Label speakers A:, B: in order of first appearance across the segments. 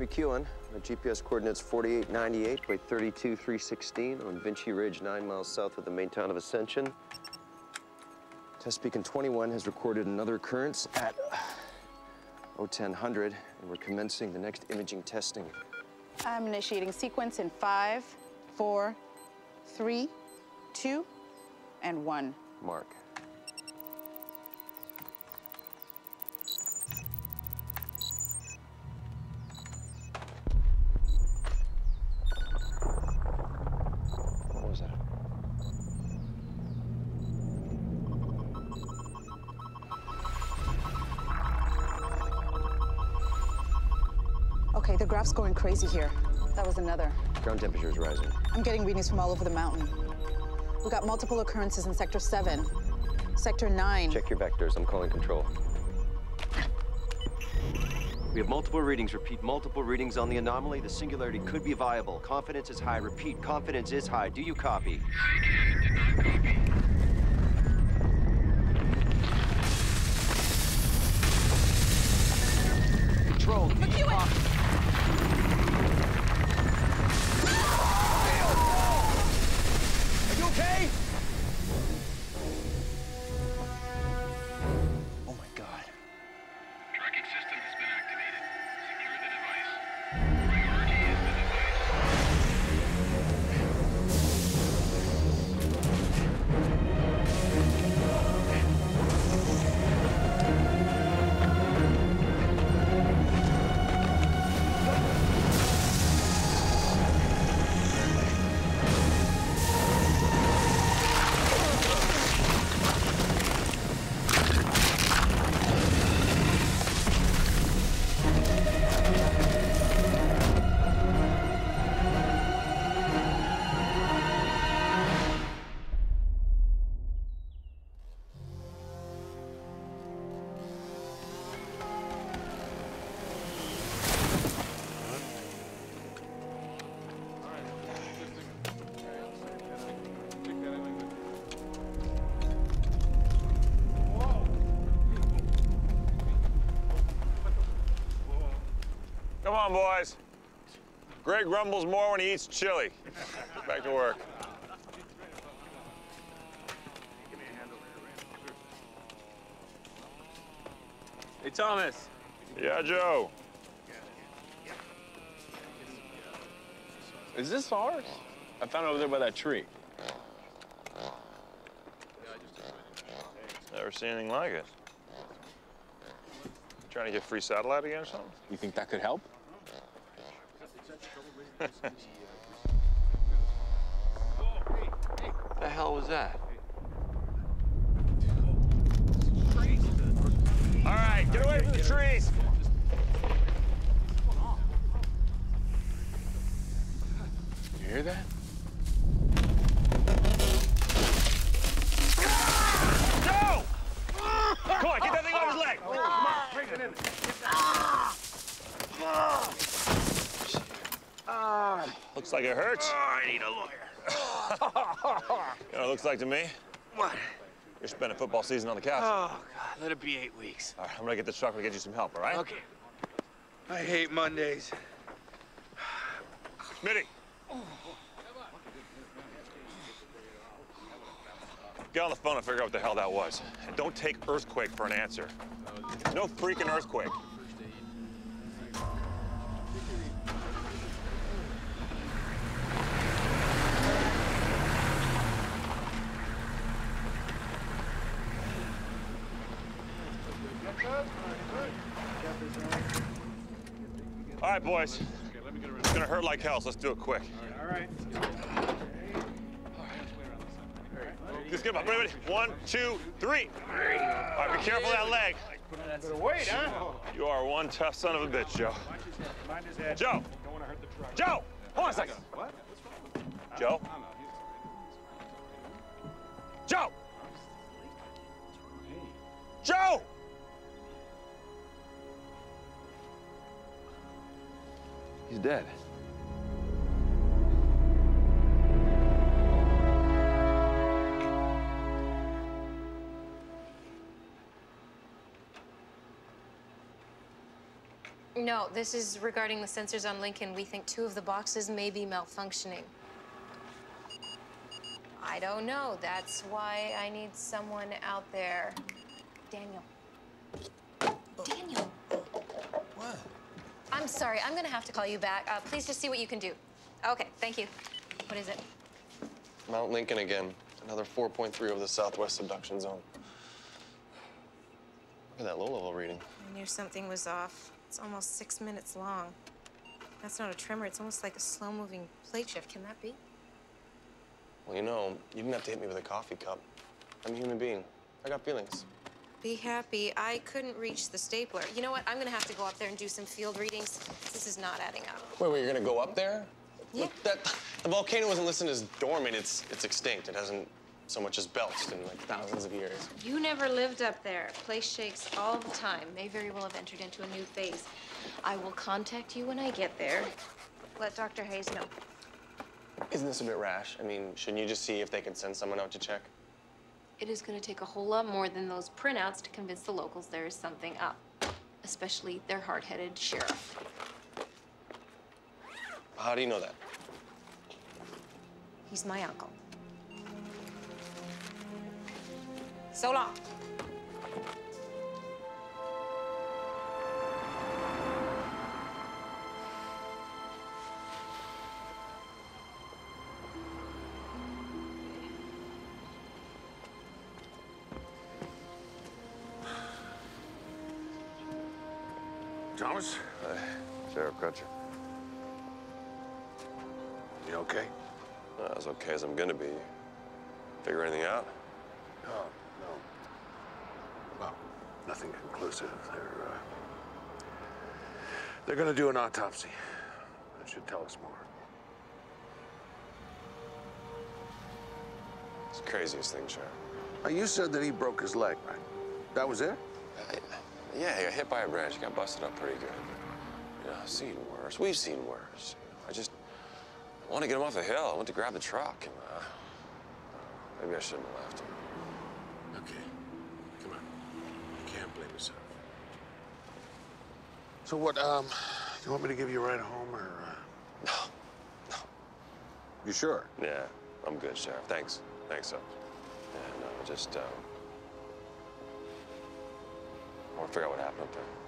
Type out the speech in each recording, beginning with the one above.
A: McEwen. My GPS coordinates 4898 by 32316 on Vinci Ridge, nine miles south of the main town of Ascension. Test beacon 21 has recorded another occurrence at 0100, and we're commencing the next imaging testing.
B: I'm initiating sequence in five, four, three, two, and one.
A: Mark.
B: Okay, the graph's going crazy here. That was another.
A: Ground temperature is rising.
B: I'm getting readings from all over the mountain. We got multiple occurrences in Sector 7, Sector 9.
A: Check your vectors. I'm calling control. We have multiple readings. Repeat, multiple readings on the anomaly. The singularity could be viable. Confidence is high. Repeat, confidence is high. Do you copy? Control. do
C: on, boys. Greg grumbles more when he eats chili. Back to work.
D: Hey, Thomas.
C: Yeah, Joe.
D: Is this ours? I found it over there by that tree.
C: Never seen anything like it. Trying to get free satellite again or something?
D: You think that could help?
A: The hell was that?
C: All right, get away from the trees.
D: You hear that?
C: Joe! Come on, get that thing off his leg. Ah! Ah! Looks like it hurts.
E: Oh, I need a lawyer.
C: You know what it looks like to me?
E: What?
C: You're spending football season on the couch.
E: Oh, God, let it be eight weeks.
C: All right, I'm gonna get the truck and get you some help, all right?
E: Okay. I hate Mondays.
C: Smitty. Get on the phone and figure out what the hell that was. And don't take earthquake for an answer. No freaking earthquake. All right, boys. It's gonna hurt like hell, so let's do it quick. All right. Just get up. Ready. One, two, three. All right, be careful of that leg.
E: Wait, huh?
C: You are one tough son of a bitch, Joe. Joe! Joe! Hold on a second. What? Joe? Joe! Joe!
A: He's dead.
F: No, this is regarding the sensors on Lincoln. We think two of the boxes may be malfunctioning. I don't know. That's why I need someone out there. Daniel. Daniel.
C: What?
F: I'm sorry. I'm gonna have to call you back. Uh, please just see what you can do. Okay, thank you. What is it?
G: Mount Lincoln again. Another 4.3 over the southwest subduction zone. Look at that low-level reading.
F: I knew something was off. It's almost six minutes long. That's not a tremor. It's almost like a slow-moving plate shift. Can that be?
G: Well, you know, you didn't have to hit me with a coffee cup. I'm a human being. I got feelings.
F: Be happy. I couldn't reach the stapler. You know what? I'm gonna have to go up there and do some field readings. This is not adding up.
G: Wait, wait, you're gonna go up there?
F: Yeah.
G: Look, that, the volcano isn't listed as dormant. It's, it's extinct. It hasn't so much as belched in like thousands of years.
F: You never lived up there. Place shakes all the time. May very well have entered into a new phase. I will contact you when I get there. Let Dr. Hayes know.
G: Isn't this a bit rash? I mean, shouldn't you just see if they can send someone out to check?
F: It is going to take a whole lot more than those printouts to convince the locals there is something up, especially their hard-headed sheriff.
G: How do you know that?
F: He's my uncle. So long.
C: As I'm gonna be. Figure anything out?
H: No, no. Well, nothing conclusive. They're, uh, they're gonna do an autopsy. That should tell us more.
C: It's the craziest thing, Sheriff.
H: Now, you said that he broke his leg, right? That was it?
C: I, yeah, he got hit by a branch. He got busted up pretty good. You know, I've seen worse. We've seen worse. I just want to get him off the hill. I went to grab the truck, and uh, maybe I shouldn't have left him.
H: Okay. Come on. You can't blame yourself. So what, um, you want me to give you a ride home, or, uh...
C: No, no.
H: You sure?
C: Yeah, I'm good, Sheriff. Thanks. Thanks, so. And uh, just, um, I want to figure out what happened up there.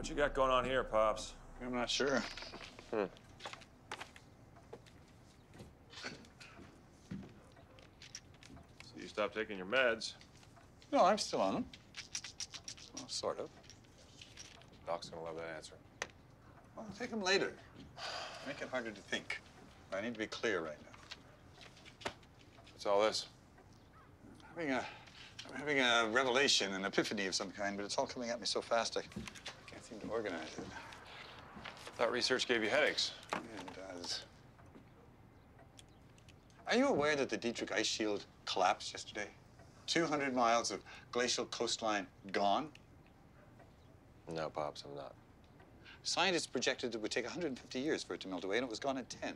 I: What you got going on here, Pops?
D: I'm not sure. Hmm.
I: So you stopped taking your meds.
D: No, I'm still on them. Well, sort of.
G: Doc's gonna love that answer.
D: Well, I'll take them later. Make it harder to think. I need to be clear right now.
G: What's all this?
D: I'm having a, I'm having a revelation, an epiphany of some kind, but it's all coming at me so fast I can't seem to organize it.
G: That research gave you headaches.
D: It does. Are you aware that the Dietrich ice shield collapsed yesterday? 200 miles of glacial coastline gone?
G: No, Pops, I'm not.
D: Scientists projected it would take 150 years for it to melt away, and it was gone in 10.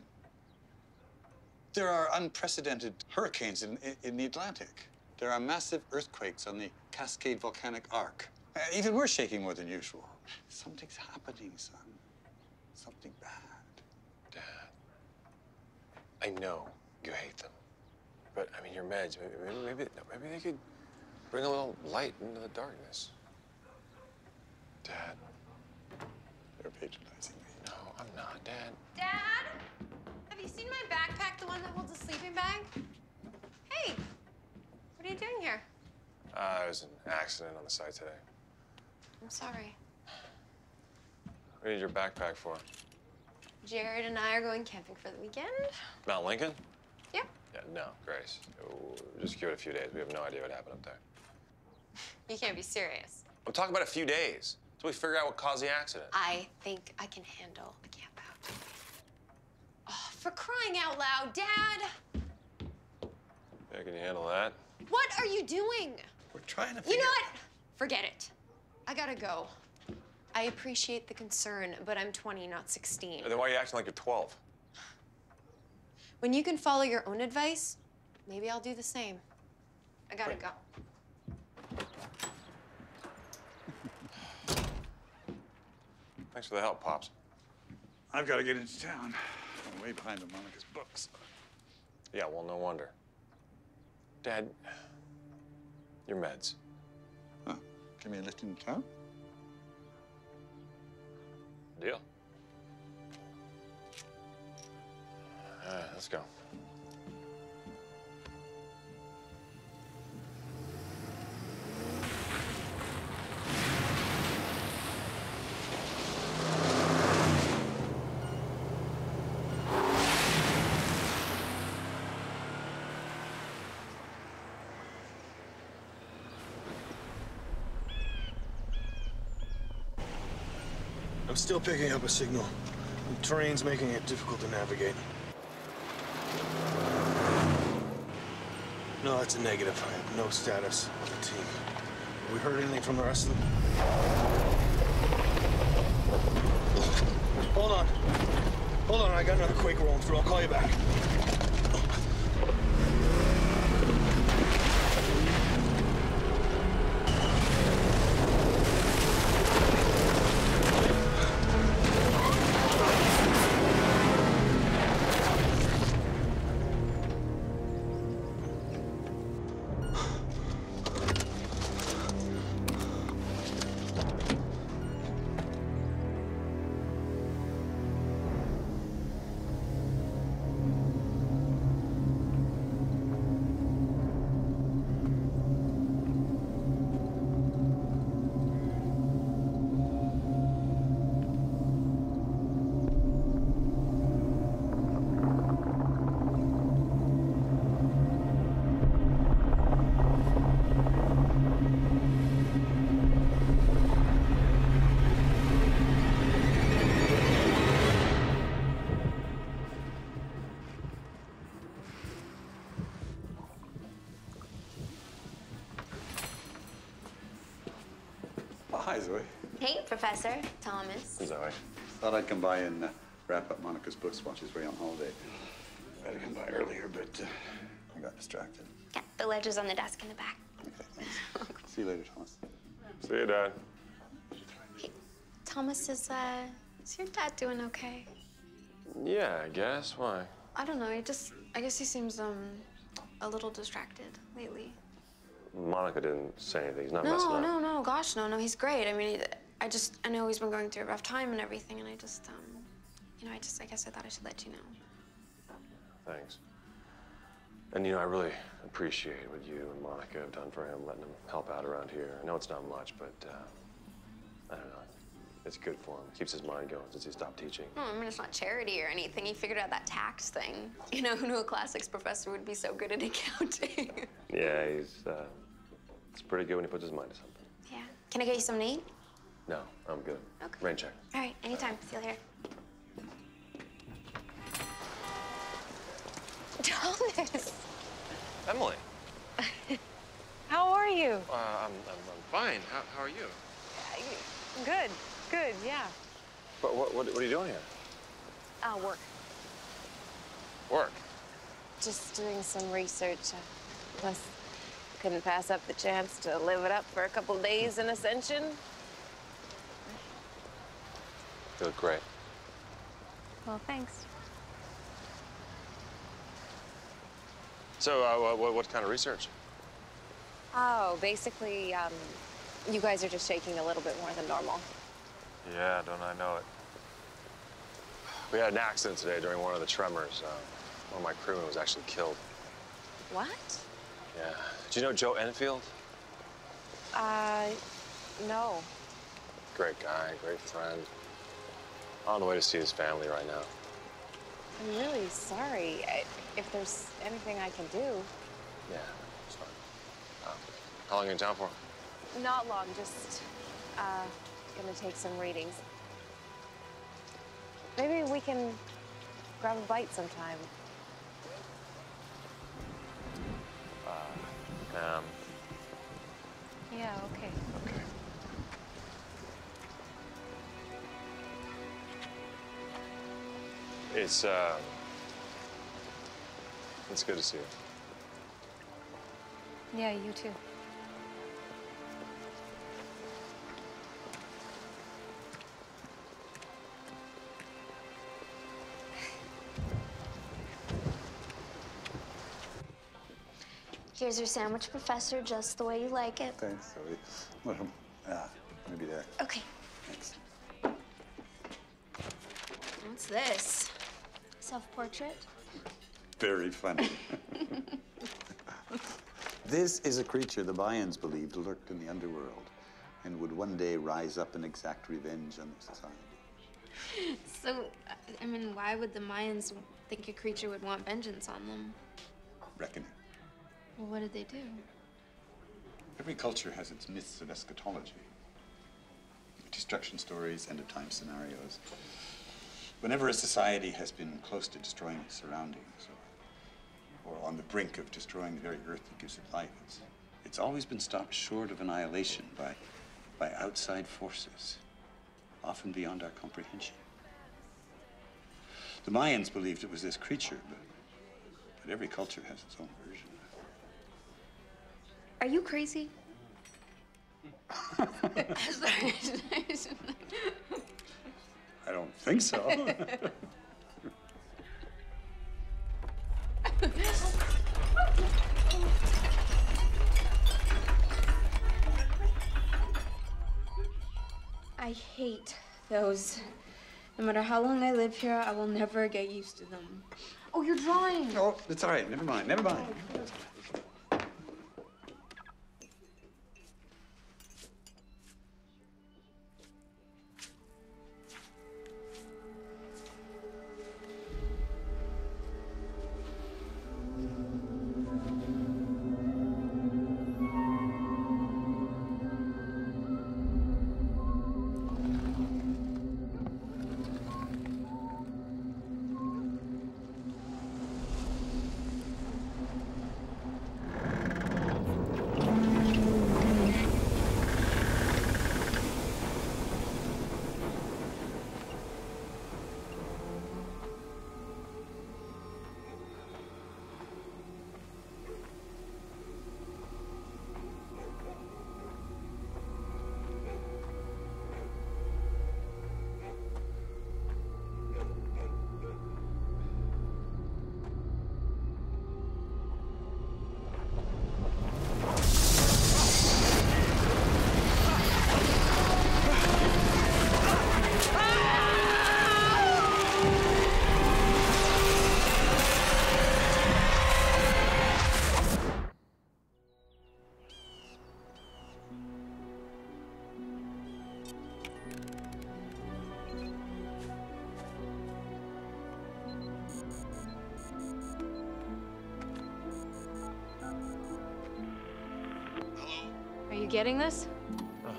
D: There are unprecedented hurricanes in, in, in the Atlantic. There are massive earthquakes on the Cascade Volcanic Arc. Uh, even we're shaking more than usual. Something's happening, son. Something bad.
G: Dad, I know you hate them, but I mean, your meds, maybe, maybe, maybe, maybe they could bring a little light into the darkness. Dad,
D: you're patronizing me.
G: no, I'm not, Dad.
F: Dad? Have you seen my backpack, the one that holds a sleeping bag? Hey, what are you doing here?
G: Uh, it was an accident on the site today.
F: I'm sorry.
C: What do you need your backpack for?
J: Jared and I are going camping for the weekend.
C: Mount Lincoln?
J: Yep.
C: Yeah, no, Grace. Just give it a few days. We have no idea what happened up there.
J: You can't be serious.
C: I'm talking about a few days. So we figure out what caused the accident.
J: I think I can handle a camp out. Oh, for crying out loud, Dad!
C: Yeah, can you handle that?
J: What are you doing?
D: We're trying to
J: You know what? Forget it. I gotta go. I appreciate the concern, but I'm 20, not 16.
C: Then why are you acting like you're 12?
J: When you can follow your own advice, maybe I'll do the same. I gotta go.
C: Thanks for the help, Pops.
D: I've got to get into town. I'm way behind on Monica's books.
C: Yeah, well, no wonder. Dad, your meds.
D: Give me a lift into town?
C: Deal. All right, let's go.
K: I'm still picking up a signal. The terrain's making it difficult to navigate. No, that's a negative. I have no status on the team. Have we heard anything from the rest of them? Hold on. Hold on, I got another quake rolling through. I'll call you back.
D: Hi, Zoe.
J: Hey, Professor Thomas.
C: Zoe.
D: Thought I'd come by and uh, wrap up Monica's books while she's away on holiday. I had to come by earlier, but uh, I got distracted.
J: Yeah, the ledger's on the desk in the back.
D: Okay, thanks. See you later, Thomas.
C: See you, Dad.
J: Hey, Thomas, is, uh, is your dad doing okay?
C: Yeah, I guess. Why?
J: I don't know. He just, I guess he seems, um, a little distracted lately.
C: Monica didn't say anything. He's not messing
J: No, no, no. Gosh, no, no. He's great. I mean, I just, I know he's been going through a rough time and everything, and I just, um, you know, I just, I guess I thought I should let you know.
C: Thanks. And you know, I really appreciate what you and Monica have done for him, letting him help out around here. I know it's not much, but uh, I don't know. It's good for him. Keeps his mind going since he stopped teaching.
J: No, I mean, it's not charity or anything. He figured out that tax thing. You know, who knew a classics professor would be so good at accounting?
C: Yeah, he's uh, it's pretty good when he puts his mind to something.
J: yeah. Can I get you some to eat?
C: No, I'm good.
J: Okay.
C: Rain check.
J: All right, anytime. See you later. Thomas!
C: Emily.
F: How are you?
C: Uh, I'm, I'm, I'm fine. How, how are you?
F: Good, good, yeah.
C: What, what, what, what are you doing here?
F: Uh, work.
C: Work.
F: Just doing some research. Uh, Plus, couldn't pass up the chance to live it up for a couple days in Ascension.
C: You look great.
F: Well, thanks.
C: So, uh, what, what kind of research?
F: Oh, basically, um, you guys are just shaking a little bit more than normal.
C: Yeah, don't I know it? We had an accident today during one of the tremors. Uh, one of my crewmen was actually killed.
F: What?
C: Yeah. Do you know Joe Enfield?
F: Uh, no.
C: Great guy, great friend.
G: on the way to see his family right now.
F: I'm really sorry. I, if there's anything I can do.
G: Yeah, it's fine. Um, how long are you in town for?
F: Not long, just uh, gonna take some readings. Maybe we can grab a bite sometime.
G: Um,
F: Yeah, okay.
G: okay. It's, uh, it's good to see you.
F: Yeah, you too.
L: Here's your sandwich, Professor, just the way you like it.
D: Thanks, Zoe. Well, ah, maybe there.
L: Okay.
D: Thanks.
L: What's this? Self-portrait?
D: Very funny. this is a creature the Mayans believed lurked in the underworld and would one day rise up and exact revenge on the society.
M: So, I mean, why would the Mayans think a creature would want vengeance on them?
D: Reckoning.
M: Well, what did they do?
D: Every culture has its myths of eschatology. Destruction stories, end of time scenarios. Whenever a society has been close to destroying its surroundings or, or on the brink of destroying the very earth that gives it life, it's, it's always been stopped short of annihilation by, by outside forces, often beyond our comprehension. The Mayans believed it was this creature, but, but every culture has its own version.
M: Are you crazy?
D: I don't think so.
M: I hate those. No matter how long I live here, I will never get used to them. Oh, you're drawing.
D: oh, it's all right. Never mind. Never mind.
M: Getting this?
G: Uh-huh.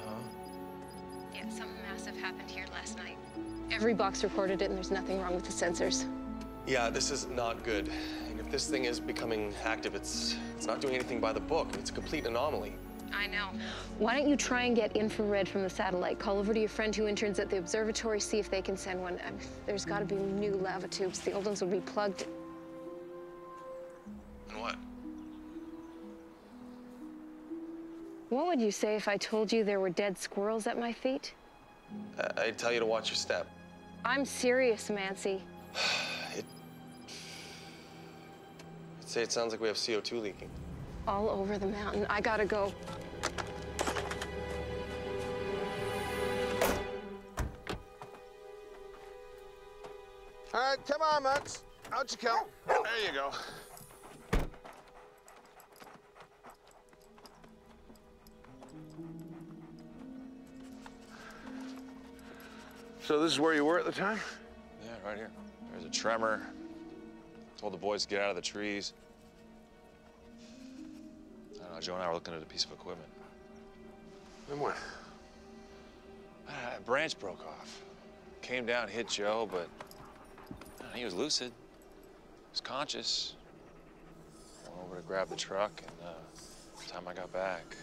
F: Yeah, something massive happened here last night. Every box recorded it, and there's nothing wrong with the sensors.
G: Yeah, this is not good. And if this thing is becoming active, it's it's not doing anything by the book. It's a complete anomaly.
F: I know. Why don't you try and get infrared from the satellite? Call over to your friend who interns at the observatory, see if they can send one. I there's got to be new lava tubes. The old ones would be plugged.
G: What
F: would you say if I told you there were dead squirrels at my feet?
G: I, I'd tell you to watch your step.
F: I'm serious, Mancy.
G: I'd say it sounds like we have CO2 leaking.
F: All over the mountain. I gotta go.
K: All right, come on, Max. Out you come.
G: There you go.
H: So this is where you were at the time?
C: Yeah, right here. There's a tremor. Told the boys to get out of the trees. I don't know, Joe and I were looking at a piece of equipment.
H: Then what?
C: Ah, A branch broke off. Came down, hit Joe, but uh, he was lucid. He was conscious. Went over to grab the truck, and uh, the time I got back,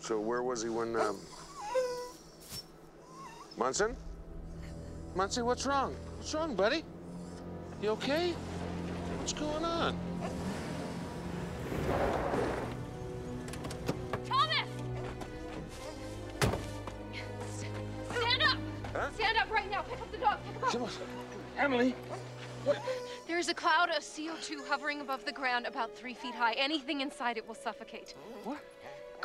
H: So where was he when, um... Munson? Muncie, what's wrong? What's wrong, buddy? You okay? What's going on?
F: Thomas! Stand up!
H: Huh?
F: Stand up right now. Pick up the dog. Pick him up.
H: Come on. Emily.
F: There's a cloud of CO2 hovering above the ground about three feet high. Anything inside it will suffocate.
H: What?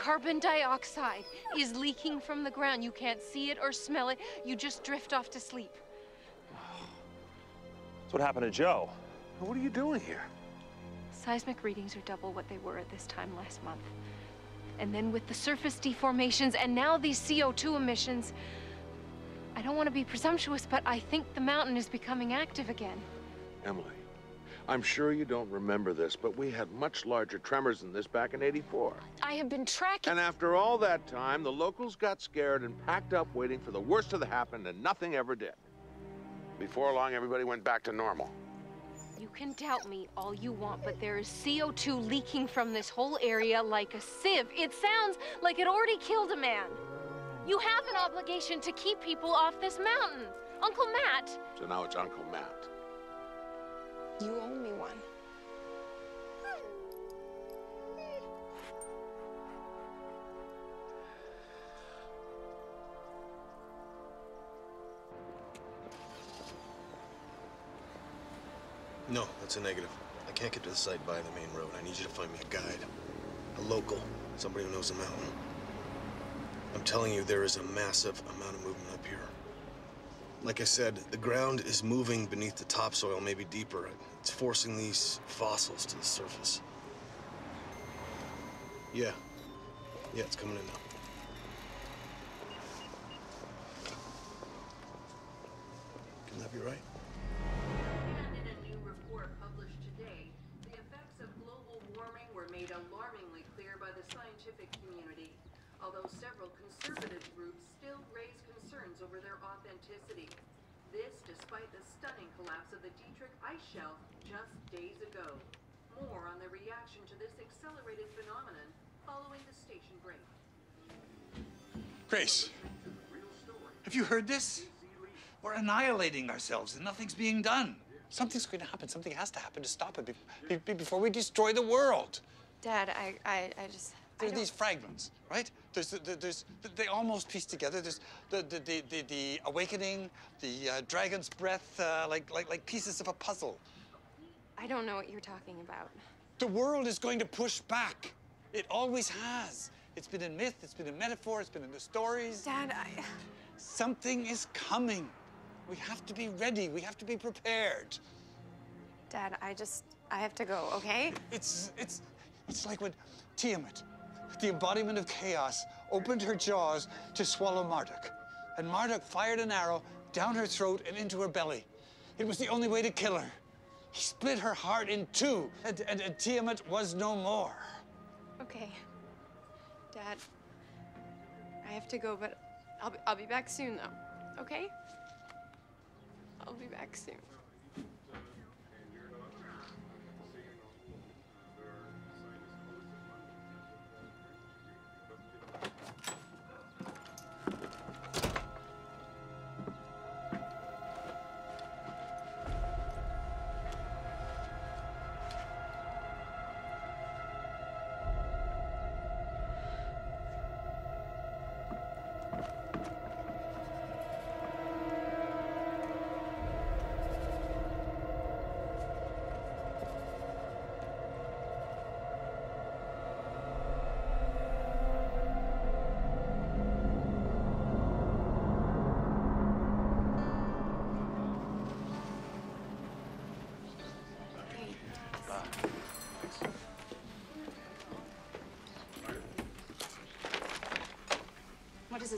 F: Carbon dioxide is leaking from the ground. You can't see it or smell it. You just drift off to sleep.
C: that's what happened to Joe.
H: What are you doing here?
F: Seismic readings are double what they were at this time last month. And then with the surface deformations and now these CO2 emissions, I don't want to be presumptuous, but I think the mountain is becoming active again.
H: Emily, I'm sure you don't remember this, but we had much larger tremors than this back in 84.
F: I have been tracking.
H: And after all that time, the locals got scared and packed up waiting for the worst to happen, and nothing ever did. Before long, everybody went back to normal.
F: You can doubt me all you want, but there is CO2 leaking from this whole area like a sieve. It sounds like it already killed a man. You have an obligation to keep people off this mountain. Uncle Matt.
H: So now it's Uncle Matt.
F: You owe me one.
K: No, that's a negative. I can't get to the site via the main road. I need you to find me a guide. A local. Somebody who knows the mountain. I'm telling you, there is a massive amount of movement up here. Like I said, the ground is moving beneath the topsoil, maybe deeper. It's forcing these fossils to the surface. Yeah. Yeah, it's coming in now. Can that be right?
N: In a new report published today, the effects of global warming were made alarmingly clear by the scientific community, although several conservative groups still raise concerns over their authenticity. This despite the stunning collapse of the Dietrich ice shelf just days ago. More on the reaction to this accelerated phenomenon following the station break.
D: Grace, have you heard this? We're annihilating ourselves and nothing's being done. Something's going to happen. Something has to happen to stop it be- be- before we destroy the world.
J: Dad, I, I, I just.
D: There are these fragments, right? There's, the- there's, they almost piece together. There's the, the, the, the, the awakening, the uh, dragon's breath, uh, like, like, like pieces of a puzzle.
F: I don't know what you're talking about.
D: The world is going to push back. It always has. It's been in myth, it's been in metaphor, it's been in the stories.
F: Dad, I.
D: Something is coming. We have to be ready. We have to be prepared.
F: Dad, I just. I have to go, okay?
D: It's it's it's like when Tiamat, the embodiment of chaos, opened her jaws to swallow Marduk. And Marduk fired an arrow down her throat and into her belly. It was the only way to kill her. He split her heart in two, and, and, and Tiamat was no more.
F: Okay. Dad, I have to go, but I'll be, I'll be back soon, though. Okay? I'll be back soon.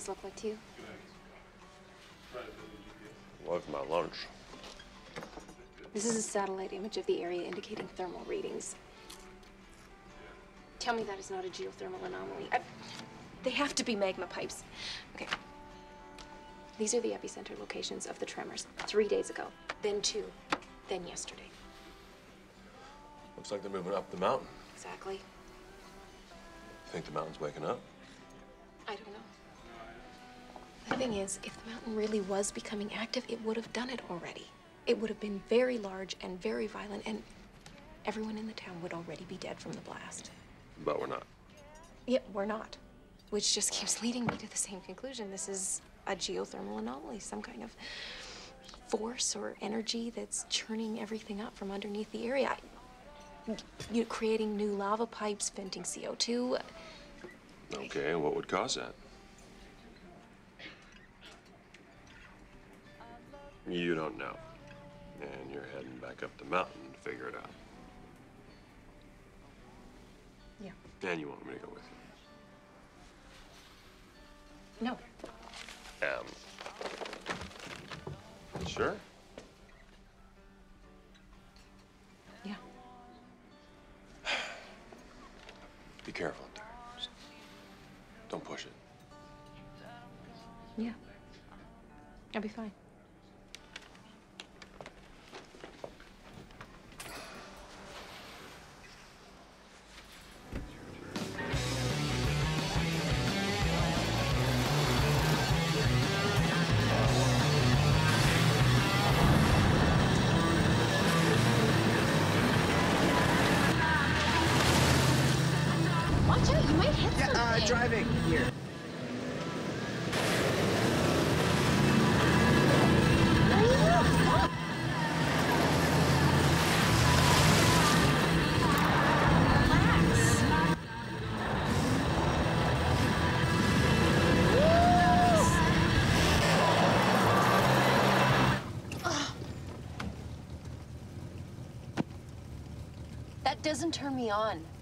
F: What does this look like to you?
C: What's my lunch?
F: This is a satellite image of the area indicating thermal readings. Tell me that is not a geothermal anomaly. I, they have to be magma pipes. Okay. These are the epicenter locations of the tremors. Three days ago, then two, then yesterday.
C: Looks like they're moving up the mountain.
F: Exactly.
C: Think the mountain's waking up?
F: Thing is, if the mountain really was becoming active, it would have done it already. It would have been very large and very violent, and everyone in the town would already be dead from the blast.
C: But we're not.
F: Yet we're not. Which just keeps leading me to the same conclusion. This is a geothermal anomaly, some kind of force or energy that's churning everything up from underneath the area. You creating new lava pipes, venting CO2.
C: Okay, and what would cause that? You don't know. And you're heading back up the mountain to figure it out.
F: Yeah.
C: And you want me to go with you?
F: No.
C: Um. Sure.
F: Yeah.
C: Be careful up there. Just don't push it.
F: Yeah. I'll be fine.
O: Uh, driving. Here.
F: That doesn't turn me on.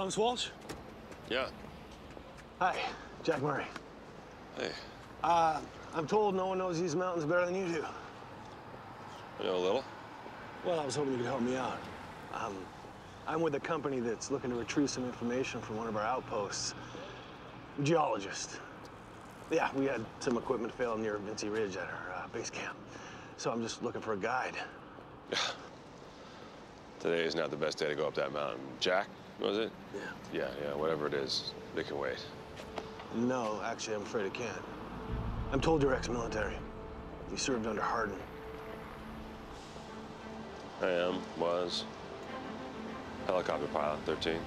K: Thomas Walsh?
C: Yeah.
K: Hi, Jack Murray.
C: Hey,
K: Uh, I'm told no one knows these mountains better than you do.
C: I know a little.
K: Well, I was hoping you could help me out. Um, I'm with a company that's looking to retrieve some information from one of our outposts. Geologist. Yeah, we had some equipment fail near Vincy Ridge at our uh, base camp. So I'm just looking for a guide.
C: Today is not the best day to go up that mountain. Jack, was it?
K: Yeah.
C: Yeah, yeah, whatever it is, they can wait.
K: No, actually, I'm afraid I can't. I'm told you're ex-military. You served under Hardin.
C: I am, was. Helicopter pilot, 13.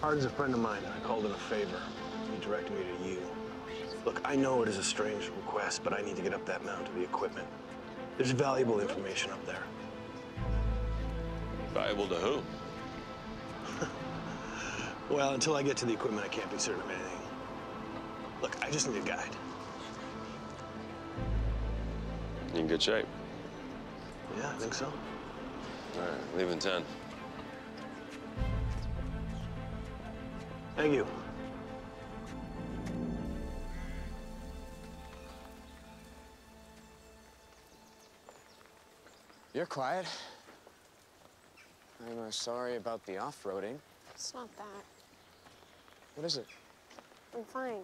K: Hardin's a friend of mine, and I called in a favor. He directed me to you. Look, I know it is a strange request, but I need to get up that mountain to the equipment. There's valuable information up there.
C: Valuable to who?
K: Well, until I get to the equipment, I can't be certain of anything. Look, I just need a guide.
C: You in good shape?
K: Yeah, I think so.
C: All right, leave in 10.
K: Thank you.
O: You're quiet. I'm uh, sorry about the off-roading.
P: It's not that.
O: What is it?
P: I'm fine.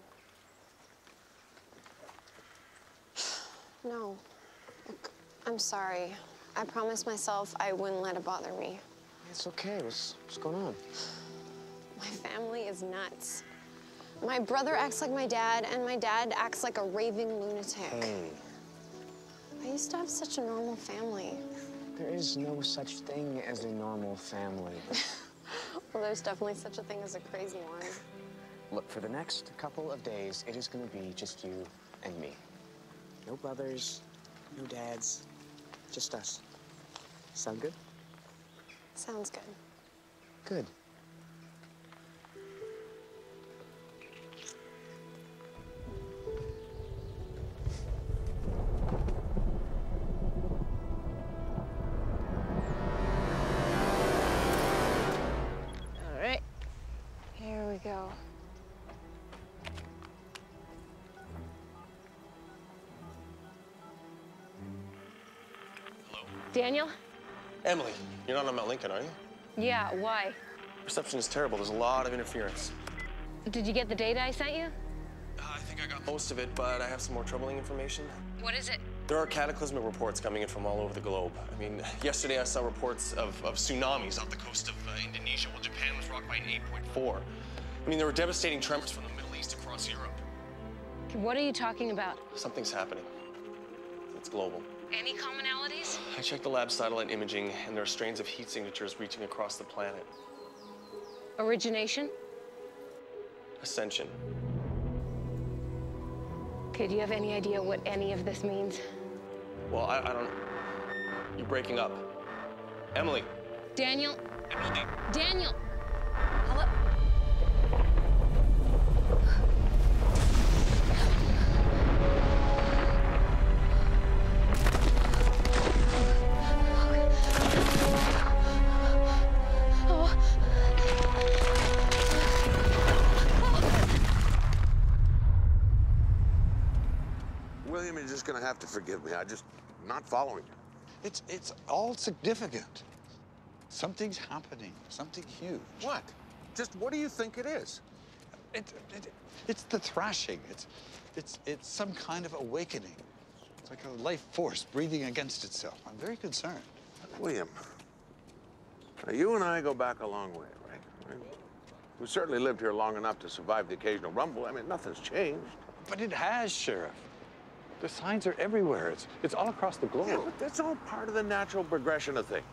P: No. Look, I'm sorry. I promised myself I wouldn't let it bother me.
O: It's okay. What's, what's going on?
P: My family is nuts. My brother acts like my dad, and my dad acts like a raving lunatic.
O: Hey,
P: I used to have such a normal family.
O: there is no such thing as a normal family.
P: Well, there's definitely such a thing as a crazy one.
O: Look, for the next couple of days, it is gonna be just you and me. No brothers, no dads, just us. Sound good?
P: Sounds good.
O: Good.
P: Daniel?
G: Emily, you're not on Mount Lincoln, are you?
F: Yeah, why?
G: Reception is terrible. There's a lot of interference.
F: Did you get the data I sent you?
G: I think I got most of it, but I have some more troubling information.
F: What is it?
G: There are cataclysmic reports coming in from all over the globe. I mean, yesterday I saw reports of, of tsunamis off the coast of uh, Indonesia, while Japan was rocked by an 8.4. I mean, there were devastating tremors from the Middle East across Europe.
F: What are you talking about?
G: Something's happening. It's global.
F: Any commonalities?
G: I checked the lab satellite imaging, and there are strains of heat signatures reaching across the planet.
F: Origination?
G: Ascension.
F: Okay, do you have any idea what any of this means?
G: Well, I, I don't. You're breaking up. Emily.
F: Daniel?
G: Emily.
F: Daniel! Hello?
H: Just gonna have to forgive me. I just not following you.
D: It's, it's all significant. Something's happening, something huge.
H: What? Just what do you think it is?
D: It, it, it's the thrashing. It's, it's, it's some kind of awakening. It's like a life force breathing against itself. I'm very concerned.
H: William, now you and I go back a long way, right? right? We certainly lived here long enough to survive the occasional rumble. I mean, nothing's changed.
D: But it has, Sheriff. The signs are everywhere. It's, it's all across the globe.
H: Yeah, but that's all part of the natural progression of things.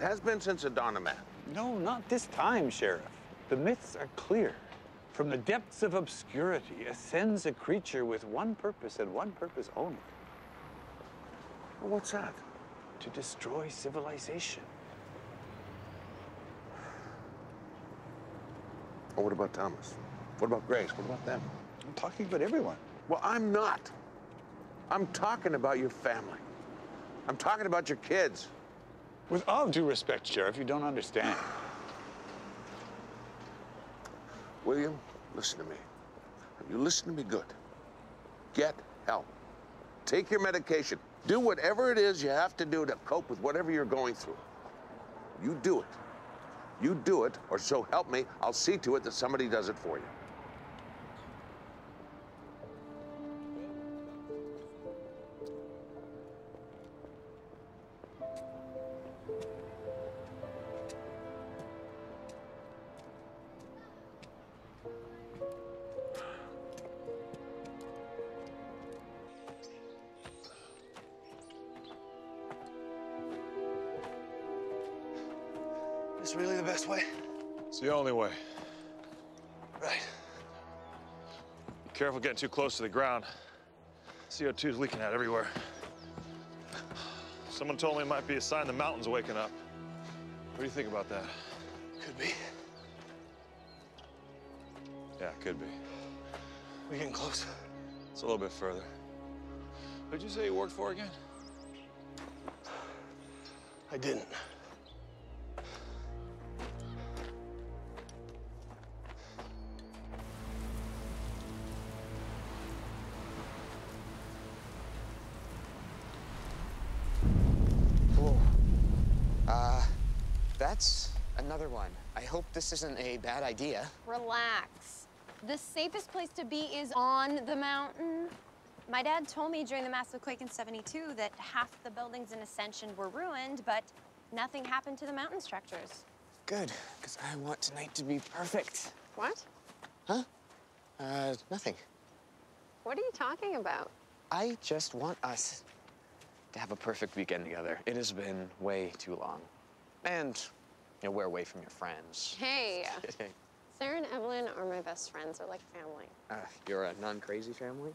H: It has been since the dawn of man.
D: No, not this time, Sheriff. The myths are clear. From the depths of obscurity ascends a creature with one purpose and one purpose only.
H: Well, what's that?
D: To destroy civilization.
H: Well, what about Thomas? What about Grace? What about them?
D: I'm talking about everyone.
H: Well, I'm not. I'm talking about your family. I'm talking about your kids.
D: With all due respect, Sheriff, you don't understand.
H: William, listen to me. You listen to me good. Get help. Take your medication. Do whatever it is you have to do to cope with whatever you're going through. You do it. You do it, or so help me, I'll see to it that somebody does it for you.
C: Getting too close to the ground. CO2 is leaking out everywhere. Someone told me it might be a sign the mountain's waking up. What do you think about that?
A: Could be.
C: Yeah, could be.
A: We getting close?
C: It's a little bit further. Who'd you say you worked for again?
A: I didn't.
O: This isn't a bad idea.
P: Relax. The safest place to be is on the mountain. My dad told me during the massive quake in 72 that half the buildings in Ascension were ruined, but nothing happened to the mountain structures.
O: Good, because I want tonight to be perfect.
P: What?
O: Huh? Uh, nothing.
P: What are you talking about?
O: I just want us to have a perfect weekend together. It has been way too long. And, you know, we're away from your friends.
P: Hey, Sarah and Evelyn are my best friends. They're like family.
O: Uh, you're a non-crazy family?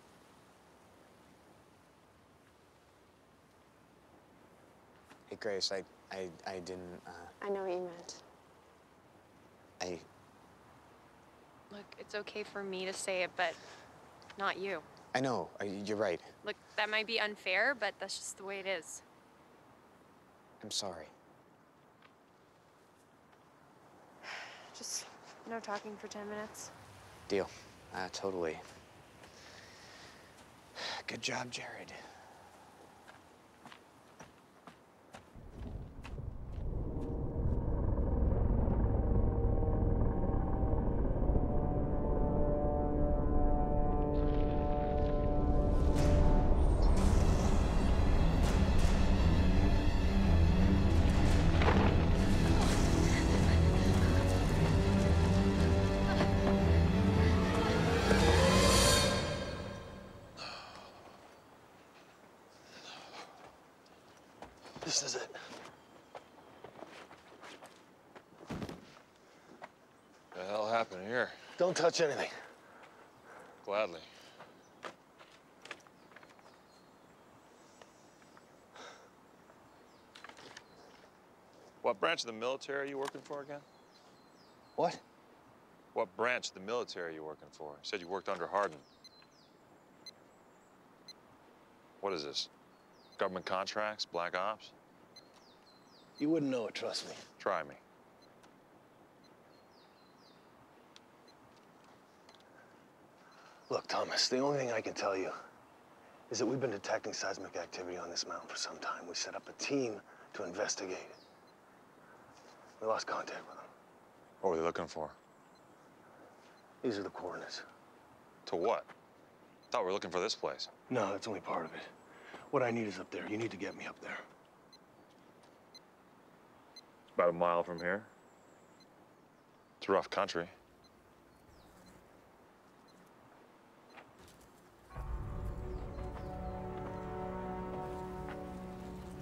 O: Hey, Grace, I, I, I didn't, uh,
P: I know what you meant.
O: I,
F: Look, it's okay for me to say it, but not you.
O: I know, I, you're right.
F: Look, that might be unfair, but that's just the way it is.
O: I'm sorry.
F: Just no talking for 10 minutes.
O: Deal. Uh, totally. Good job, Jared.
K: Touch anything.
C: Gladly. What branch of the military are you working for again?
K: What?
C: What branch of the military are you working for? You said you worked under Hardin. What is this? Government contracts? Black ops?
K: You wouldn't know it, trust me.
C: Try me.
K: Look, Thomas, the only thing I can tell you is that we've been detecting seismic activity on this mountain for some time. We set up a team to investigate it. We lost contact with them.
C: What were they looking for?
K: These are the coordinates.
C: To what? Thought we were looking for this place.
K: No, that's only part of it. What I need is up there. You need to get me up there.
C: It's About a mile from here. It's rough country.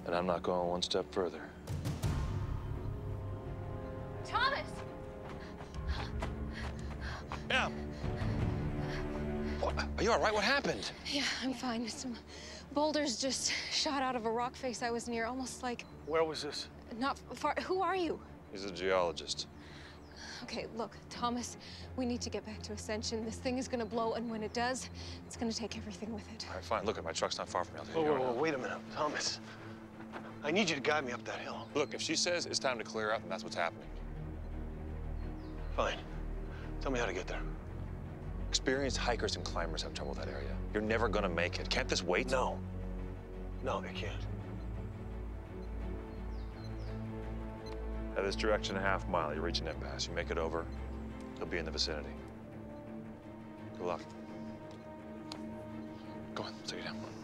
C: And I'm not going one step further.
F: Thomas!
C: Em! What? Are you all right? What happened?
F: Yeah, I'm fine. Some boulders just shot out of a rock face I was near, almost like
K: Where was this?
F: not far. Who are you?
C: He's a geologist.
F: Okay, look, Thomas, we need to get back to Ascension. This thing is gonna blow, and when it does, it's gonna take everything with it.
C: All right, fine. Look, my truck's not far from me. I'll take
K: Whoa, whoa, whoa, wait a minute. Thomas, I need you to guide me up that hill.
C: Look, if she says it's time to clear up, then that's what's happening.
K: Fine. Tell me how to get there.
C: Experienced hikers and climbers have trouble with that area. You're never gonna make it. Can't this wait?
K: No. No, it can't.
C: At this direction, a half mile, you reach an impasse. You make it over, he'll be in the vicinity. Good luck. Go on, take it down.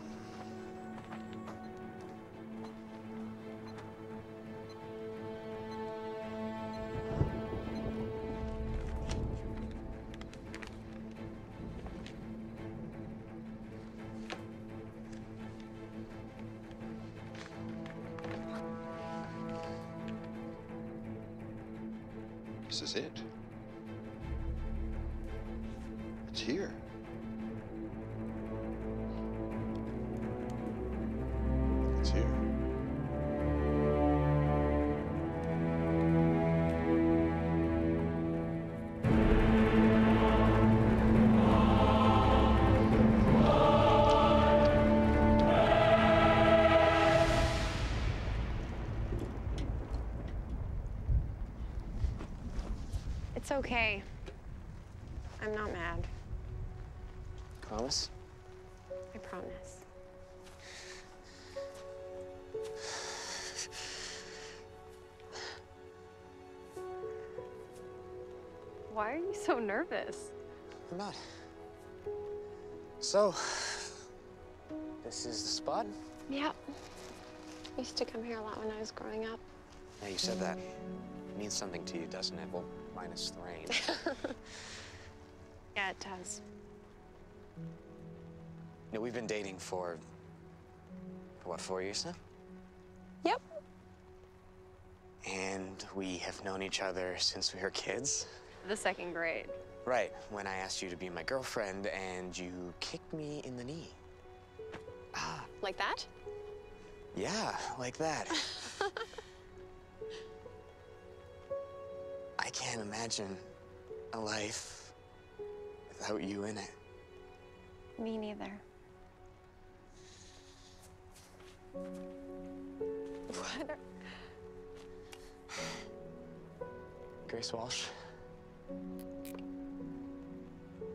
A: It's
P: okay. I'm not mad.
O: Promise?
P: I promise. Why are you so nervous?
O: I'm not. So, this is the spot?
P: Yep. Used to come here a lot when I was growing up.
O: Yeah, you said that. It means something to you, doesn't it? Well, minus the rain.
P: Yeah, it does.
O: You know, we've been dating for, for what, four years now?
P: Yep.
O: And we have known each other since we were kids.
M: the second grade.
O: Right, when I asked you to be my girlfriend and you kicked me in the knee. Ah.
M: Like that?
O: Yeah, like that. I can't imagine a life without you in it.
M: Me neither. What? Are...
O: Grace Walsh. Will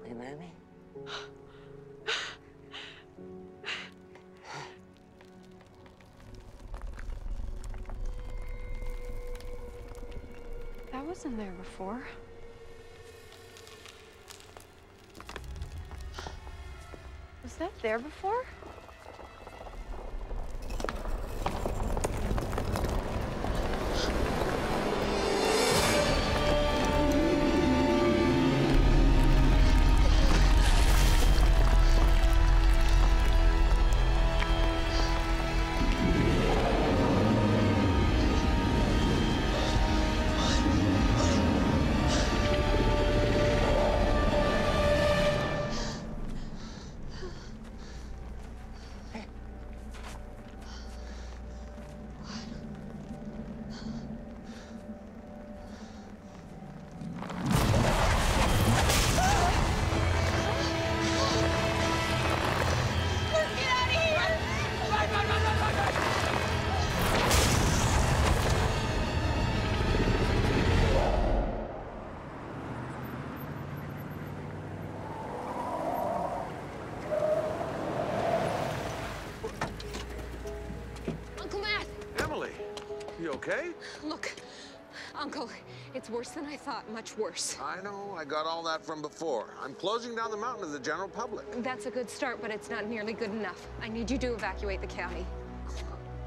O: you marry me?
M: That wasn't there before. Was that there before?
F: It's worse than I thought, much worse.
H: I know, I got all that from before. I'm closing down the mountain to the general public.
F: That's a good start, but it's not nearly good enough. I need you to evacuate the county.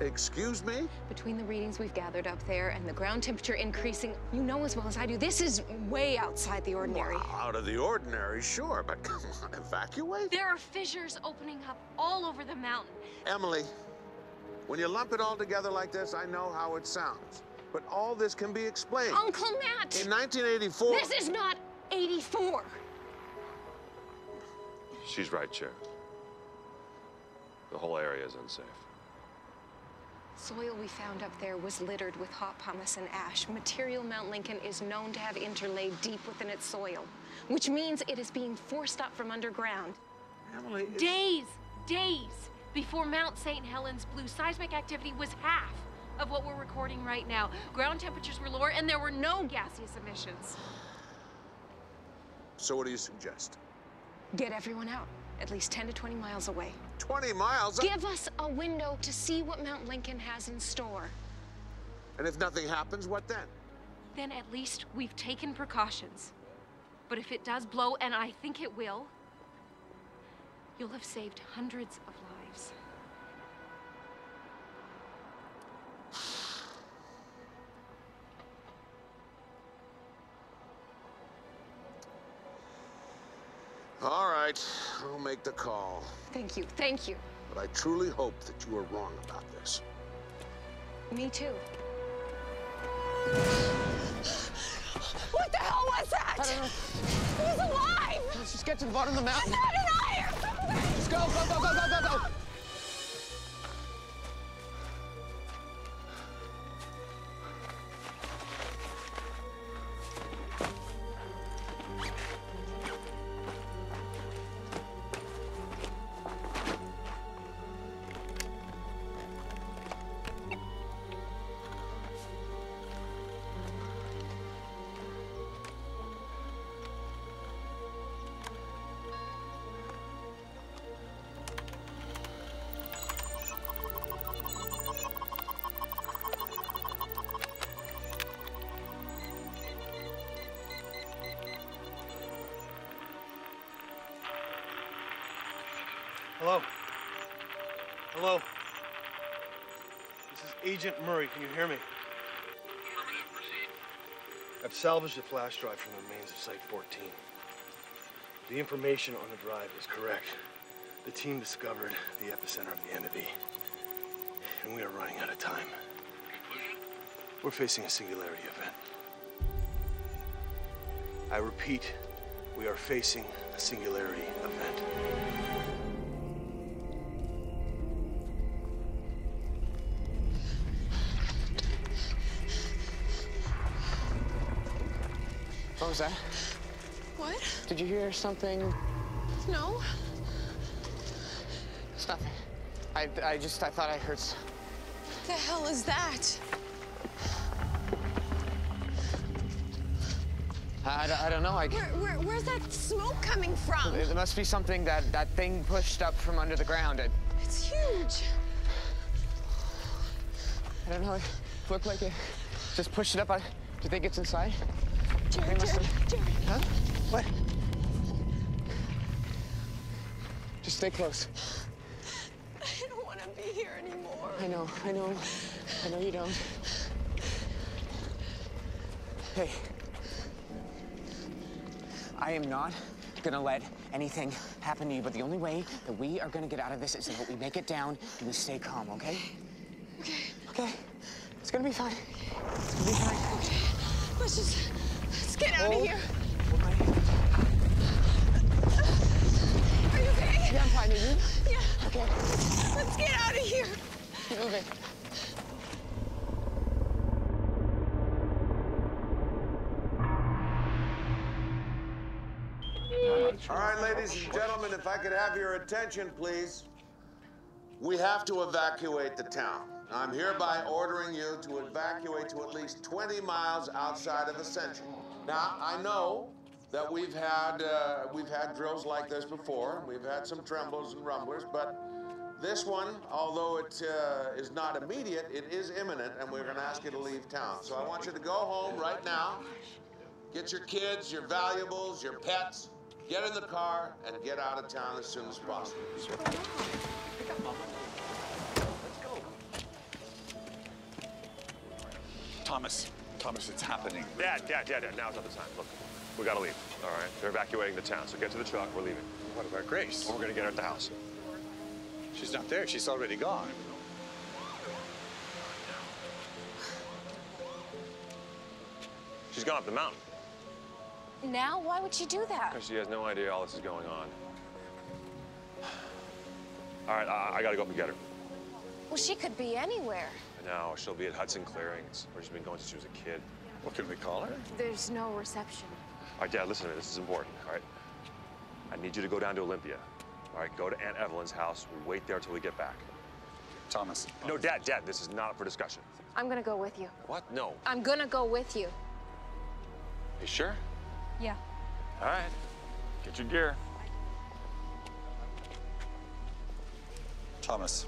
H: Excuse me?
F: Between the readings we've gathered up there and the ground temperature increasing, you know as well as I do, this is way outside the ordinary.
H: Out of the ordinary, sure, but come on, evacuate?
Q: There are fissures opening up all over the mountain.
H: Emily, when you lump it all together like this, I know how it sounds. But all this can be explained.
F: Uncle Matt!
H: In 1984...
F: This is not 84!
C: She's right, Chair. The whole area is unsafe.
F: Soil we found up there was littered with hot pumice and ash. Material Mount Lincoln is known to have interlaid deep within its soil, which means it is being forced up from underground.
H: Emily,
Q: Days, days before Mount St. Helens blew, seismic activity was half of what we're recording right now. Ground temperatures were lower and there were no gaseous emissions.
H: So what do you suggest?
F: Get everyone out, at least 10 to 20 miles away.
H: 20 miles?
F: Give us a window to see what Mount Lincoln has in store.
H: And if nothing happens, what then?
Q: Then at least we've taken precautions. But if it does blow, and I think it will, you'll have saved hundreds of lives.
H: All right, I'll make the call.
F: Thank you, thank you.
H: But I truly hope that you are wrong about this.
F: Me too.
R: What the hell was that?
O: I don't know.
R: He's alive!
O: Let's just get to the bottom of the mountain.
R: Not an iron!
O: Let's go, go, go, go, go, go, go!
K: Agent Murray. Can you hear me? I've salvaged a flash drive from the remains of Site 14. The information on the drive is correct. The team discovered the epicenter of the entity. And we are running out of time. We're facing a singularity event. I repeat, we are facing a singularity event.
O: Was that?
M: What?
O: Did you hear something?
M: No.
O: It's nothing. I, I just, I thought I heard. s-
M: The hell is that?
O: I, I, I don't know. I,
M: Where, where, where's that smoke coming from?
O: It must be something that that thing pushed up from under the ground. It,
M: It's huge.
O: I don't know. It looked like it just pushed it up. I, do you think it's inside?
M: Jerry, Jerry, Jerry.
O: Huh? What? Just stay close.
M: I don't want to be here anymore.
O: I know, I know. I know you don't. Hey. I am not gonna let anything happen to you, but the only way that we are gonna get out of this is that we make it down and we stay calm, okay?
M: Okay.
O: Okay. It's gonna be fine. It's gonna be fine.
M: Okay. Let's just get out
O: Hold-
M: of oh. here.
O: hold my hand.
M: Are you okay?
O: Yeah, I'm fine. Are you?
M: Yeah.
O: Okay.
M: Let's get out of here.
O: Keep moving.
H: All right, ladies and gentlemen, if I could have your attention, please. We have to evacuate the town. I'm hereby ordering you to evacuate to at least 20 miles outside of Ascension. Now, I know that we've had uh, we've had drills like this before. We've had some trembles and rumblers, but this one, although it uh, is not immediate, it is imminent, and we're going to ask you to leave town. So I want you to go home right now. Get your kids, your valuables, your pets. Get in the car and get out of town as soon as possible.
D: Thomas, Thomas, it's happening.
C: Dad, Dad, Dad, Dad, now's not the time. Look, we gotta leave, all right? They're evacuating the town, so get to the truck, we're leaving.
D: What about Grace?
C: We're gonna get her at the house.
D: She's not there. She's already gone.
C: She's gone up the mountain,
F: Now, why would she do that?
C: because she has no idea all this is going on. All right, I, I gotta go up and get her.
F: Well, she could be anywhere.
C: No, she'll be at Hudson Clearings, where she's been going since she was a kid.
D: What can we call her?
F: There's no reception.
C: All right, Dad, listen to me. This is important, all right? I need you to go down to Olympia. All right, go to Aunt Evelyn's house. We wait there till we get back.
D: Thomas.
C: No, Dad, Dad, this is not up for discussion.
F: I'm gonna go with you.
C: What? No.
F: I'm gonna go with you.
C: You sure?
F: Yeah.
C: All right. Get your gear.
D: Thomas.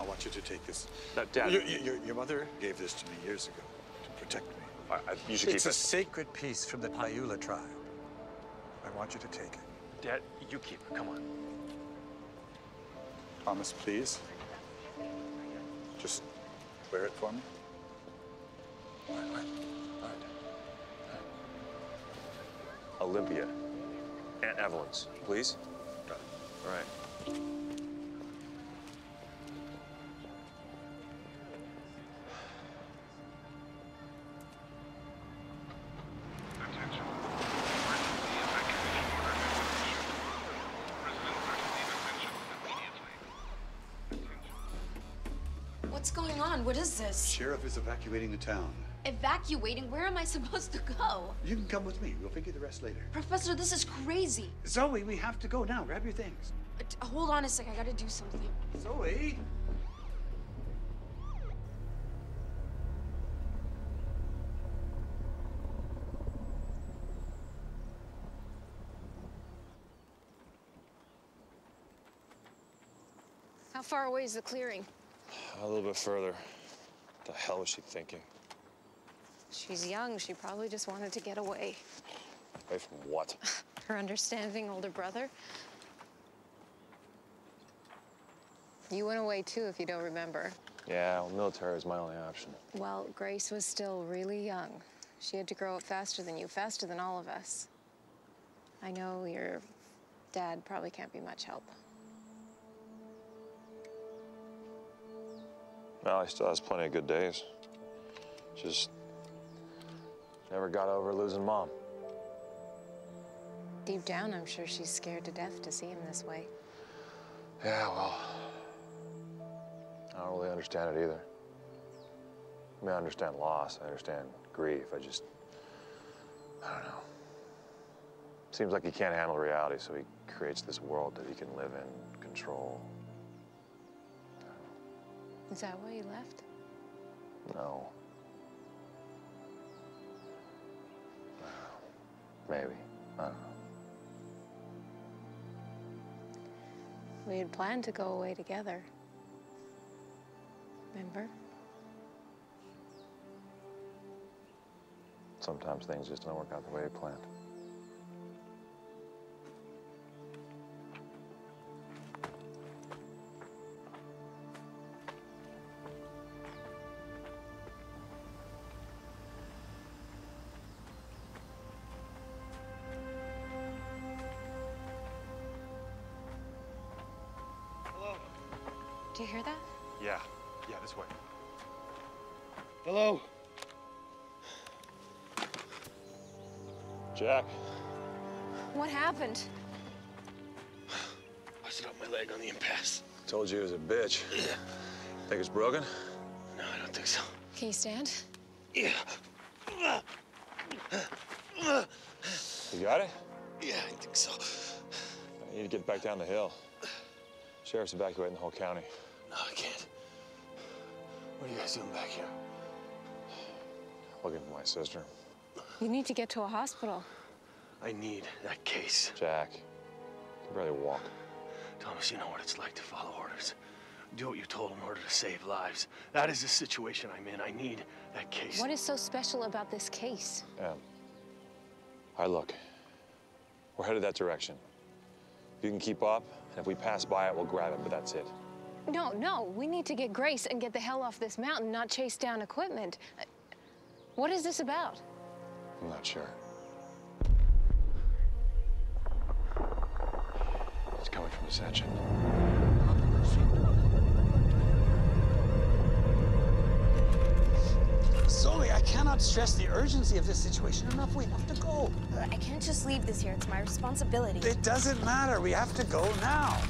D: I want you to take this.
C: No, Dad.
D: Your, your, your mother gave this to me years ago to protect me.
C: I, I, you should
D: it's
C: keep
D: a sacred piece from the Paiula tribe. I want you to take it.
C: Dad, you keep it. Come on.
D: Thomas, please. Just wear it for me.
C: All right, all right. All right. Olympia. Aunt Evelyn's, please. All right.
S: What's going on? What is this?
D: Sheriff is evacuating the town.
S: Evacuating? Where am I supposed to go?
D: You can come with me. We'll figure the rest later.
S: Professor, this is crazy.
D: Zoe, we have to go now. Grab your things.
S: Uh, Hold on a sec. I gotta do something.
D: Zoe?
F: How far away is the clearing?
C: A little bit further. What The hell was she thinking?
F: She's young. She probably just wanted to get away.
C: Away from what?
F: Her understanding older brother. You went away too, if you don't remember.
C: Yeah, well, military was my only option.
F: Well, Grace was still really young. She had to grow up faster than you, faster than all of us. I know your dad probably can't be much help.
C: Well, he still has plenty of good days. Just Never got over losing mom.
F: Deep down, I'm sure she's scared to death to see him this way.
C: Yeah, well, I don't really understand it either. I mean, I understand loss, I understand grief. I just, I don't know. Seems like he can't handle reality, so he creates this world that he can live in, control.
F: Is that why you left?
C: No. Maybe. I don't know.
F: We had planned to go away together. Remember?
C: Sometimes things just don't work out the way you planned. Jack.
F: What happened?
K: Busted up my leg on the impasse.
C: Told you it was a bitch.
K: Yeah.
C: Think it's broken?
K: No, I don't think so.
F: Can you stand?
K: Yeah.
C: You got it?
K: Yeah, I think so.
C: I need to get back down the hill. Sheriff's evacuating the whole county.
K: No, I can't. What are you guys doing back here?
C: Looking for my sister.
F: You need to get to a hospital.
K: I need that case.
C: Jack, you can barely walk.
K: Thomas, you know what it's like to follow orders. Do what you're told in order to save lives. That is the situation I'm in. I need that case.
F: What is so special about this case?
C: Yeah. All right, look. We're headed that direction. If you can keep up, and if we pass by it, we'll grab it, but that's it.
F: No, no, we need to get Grace and get the hell off this mountain, not chase down equipment. Uh, What is this about?
C: I'm not sure. It's coming from Ascension.
D: Zoe, I cannot stress the urgency of this situation enough. We have to go.
T: I can't just leave this here. It's my responsibility.
D: It doesn't matter. We have to go now.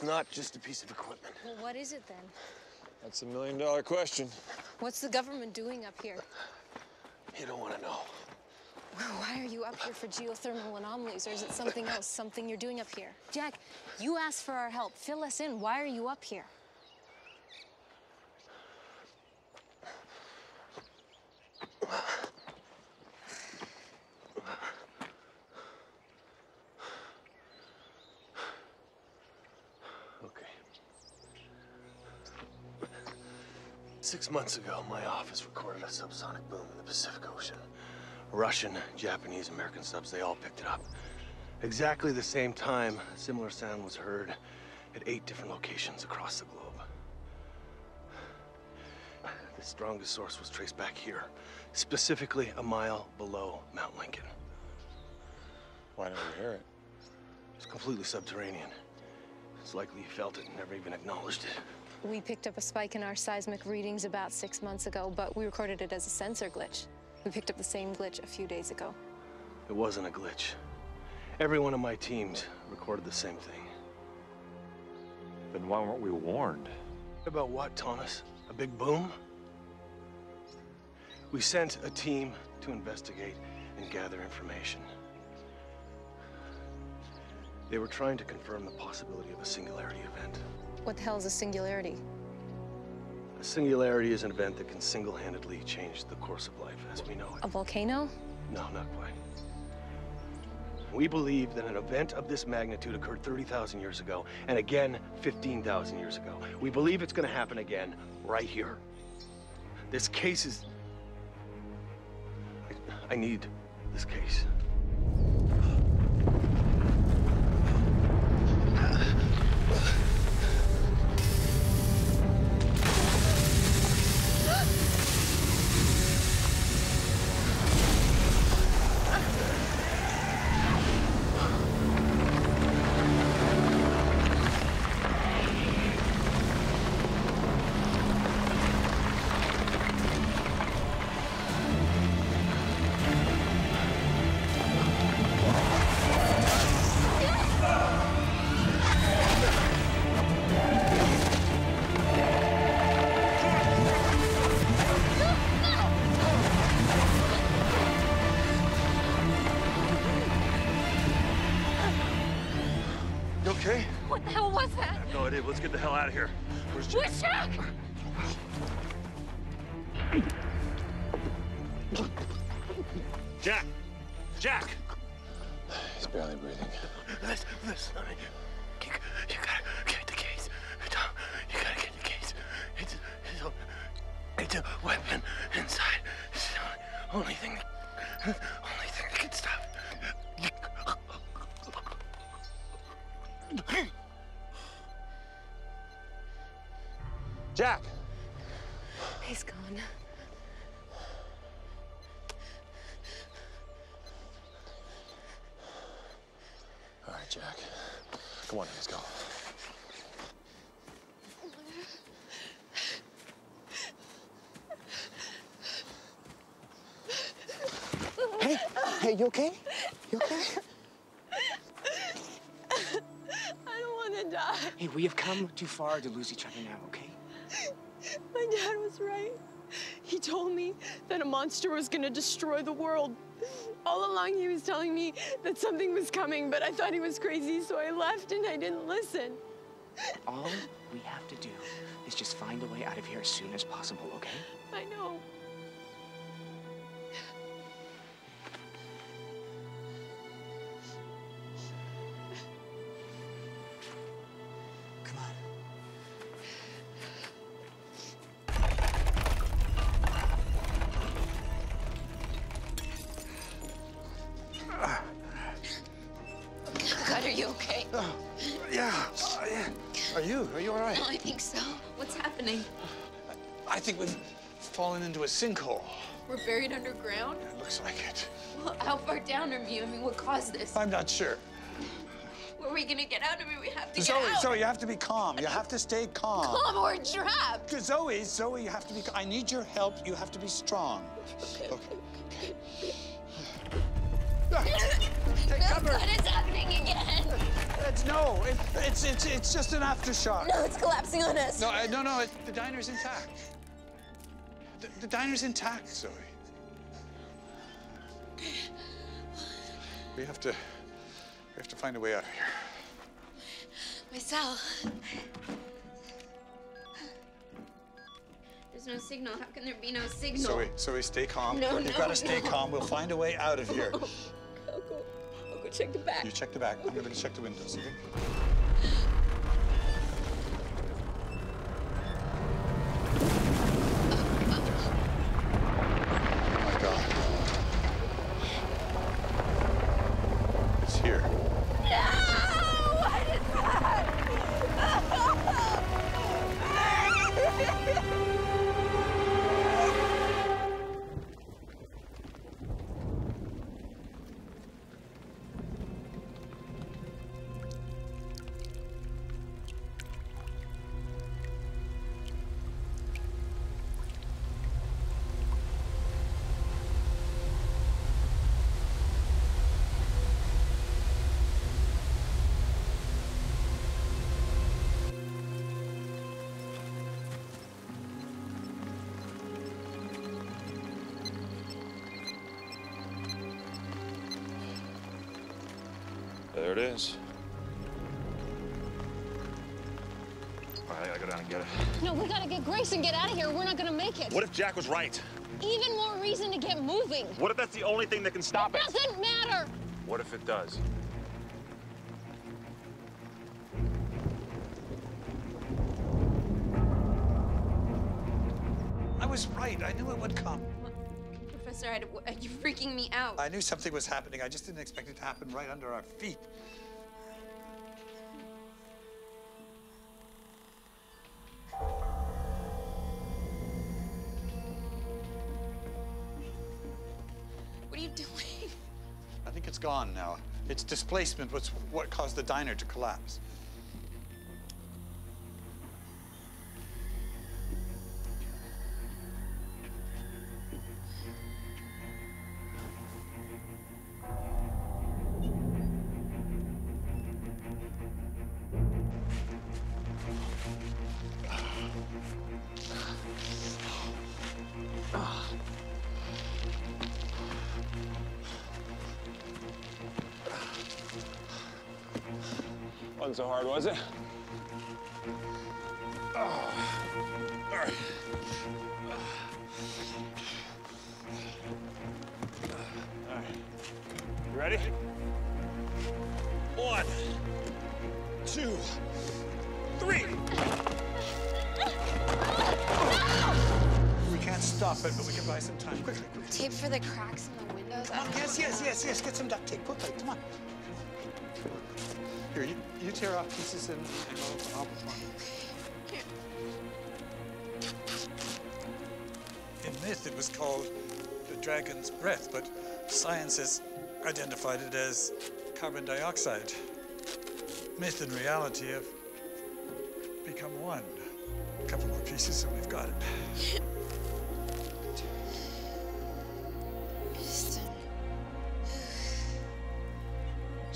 K: It's not just a piece of equipment.
F: Well, what is it then?
C: That's a million dollar question.
F: What's the government doing up here?
K: You don't want to know.
F: Why are you up here for geothermal anomalies, or is it something else, something you're doing up here? Jack, you asked for our help. Fill us in. Why are you up here?
K: Six months ago, my office recorded a subsonic boom in the Pacific Ocean. Russian, Japanese, American subs, they all picked it up. Exactly the same time, a similar sound was heard at eight different locations across the globe. The strongest source was traced back here, specifically a mile below Mount Lincoln.
C: Why didn't we hear it?
K: It's completely subterranean. It's likely you felt it and never even acknowledged it.
F: We picked up a spike in our seismic readings about six months ago, but we recorded it as a sensor glitch. We picked up the same glitch a few days ago.
K: It wasn't a glitch. Every one of my teams recorded the same thing.
C: Then why weren't we warned?
K: About what, Thomas? A big boom? We sent a team to investigate, and gather information. They were trying to confirm the possibility of a singularity event.
J: What the hell is a singularity?
K: A singularity is an event that can single-handedly change the course of life as we know it.
J: A volcano?
K: No, not quite. We believe that an event of this magnitude occurred 30,000 years ago, and again 15,000 years ago. We believe it's going to happen again right here. This case is. I, I need this case. You
O: okay? You okay?
M: I don't want to die.
O: Hey, we have come too far to lose each other now, okay?
M: My dad was right. He told me that a monster was gonna destroy the world. All along, he was telling me that something was coming, but I thought he was crazy, so I left and I didn't listen.
O: All we have to do is just find a way out of here as soon as possible, okay?
M: I know.
U: I think
D: we've fallen into a sinkhole.
U: We're buried underground?
D: It looks like it.
U: Well, how far down are you? I mean, what caused this?
D: I'm not sure.
U: Where are we gonna get out of it? We have to
D: Zoe,
U: get out.
D: Zoe, you have to be calm. You have to stay calm.
U: Calm or trapped.
D: Because Zoe, Zoe, you have to be. I need your help. You have to be strong.
U: Okay.
D: okay. Take cover.
U: What is happening again?
D: It's no. It, it's it's it's just an aftershock.
U: No, it's collapsing on us.
D: No, uh, no, no. It, the diner's intact. The, the diner's intact, Zoe. We have to. We have to find a way out of here.
U: Myself. There's no signal. How can there be no signal?
D: Zoe, Zoe, stay calm.
U: No,
D: You've
U: no,
D: got to stay
U: no.
D: calm. We'll find a way out of here.
U: Oh, I'll go. I'll go check the back.
D: You check the back. I'm going to check the windows. Okay?
F: Make it.
V: What if Jack was right?
F: Even more reason to get moving.
V: What if that's the only thing that can stop it?
F: Doesn't matter.
C: What if it does?
D: I was right. I knew it would come.
U: Professor, I, uh, you're freaking me out.
D: I knew something was happening. I just didn't expect it to happen right under our feet. Gone now. Its displacement was what caused the diner to collapse. Tear off pieces and, I'll. In myth, it was called the dragon's breath, but science has identified it as carbon dioxide. Myth and reality have become one. A couple more pieces and we've got it.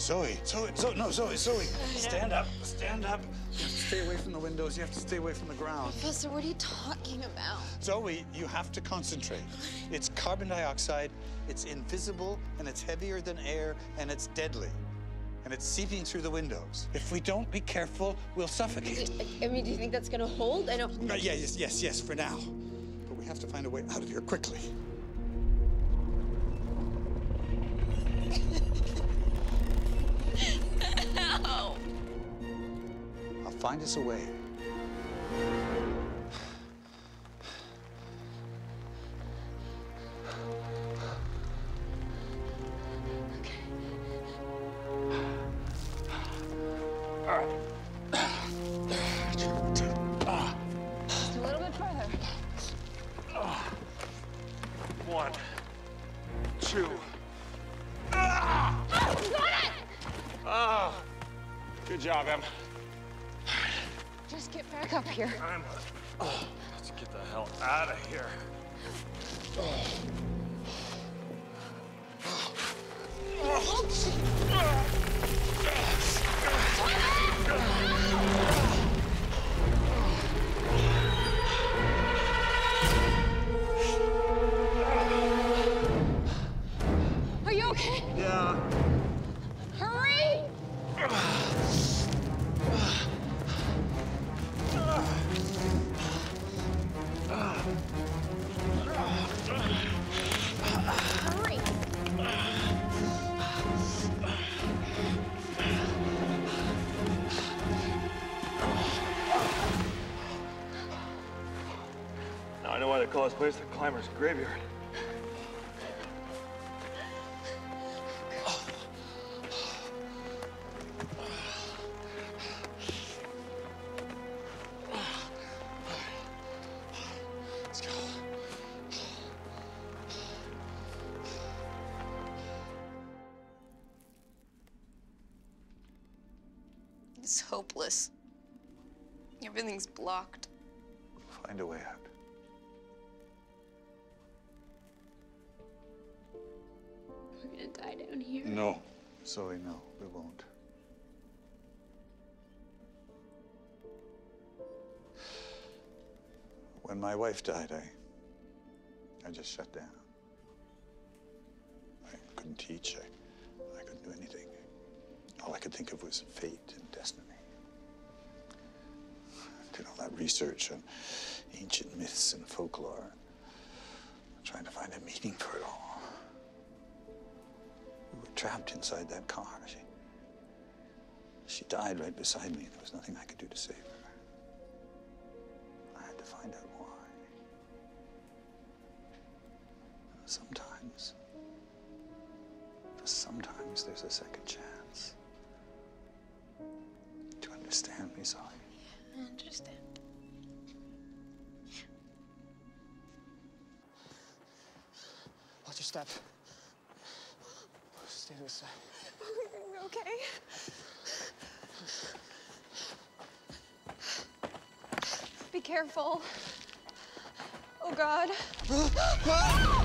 D: Zoe, Zoe, Zoe, no, Zoe, Zoe, stand up, stand up. You have to stay away from the windows. You have to stay away from the ground.
U: Professor, what are you talking about?
D: Zoe, you have to concentrate. It's carbon dioxide, it's invisible, and it's heavier than air, and it's deadly. And it's seeping through the windows. If we don't be careful, we'll suffocate.
U: I mean, do you think that's gonna hold? I don't.
D: Uh, yeah, yes, yes, yes, for now. But we have to find a way out of here quickly.
U: No.
D: I'll find us a way.
C: All right.
F: Just a little bit further.
V: One, two.
F: Ah!
V: Ah! Oh! Good job, Em.
F: Just get back up here.
V: I'm. Oh, let's get the hell out of here.
F: Are
V: place the climber's graveyard.
D: Zoe, no, we won't. When my wife died, I, I just shut down. I couldn't teach. I, I couldn't do anything. All I could think of was fate and destiny. I Did all that research on ancient myths and folklore, trying to find a meaning for it all. We were trapped inside that car. She, she died right beside me. There was nothing I could do to save her. I had to find out why. Sometimes, just sometimes there's a second chance. Do you understand me, Zoe?
U: I understand.
O: Watch your step. Stay to the side.
M: Okay. Be careful. Oh, God.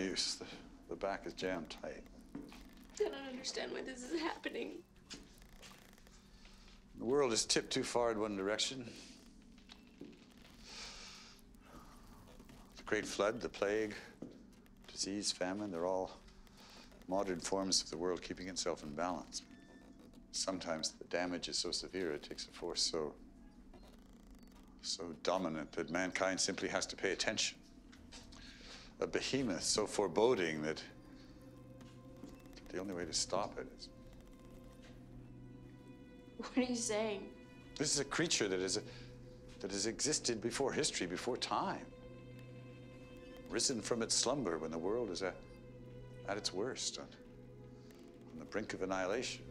D: use. The, the back is jammed tight.
U: I don't understand why this is happening.
D: The world is tipped too far in one direction. The Great Flood, the plague, disease, famine, they're all modern forms of the world keeping itself in balance. Sometimes the damage is so severe, it takes a force so, so dominant that mankind simply has to pay attention. A behemoth so foreboding that the only way to stop it is
U: What are you saying?
D: This is a creature that is that has existed before history, before time. Risen from its slumber when the world is at, at its worst, on, on the brink of annihilation.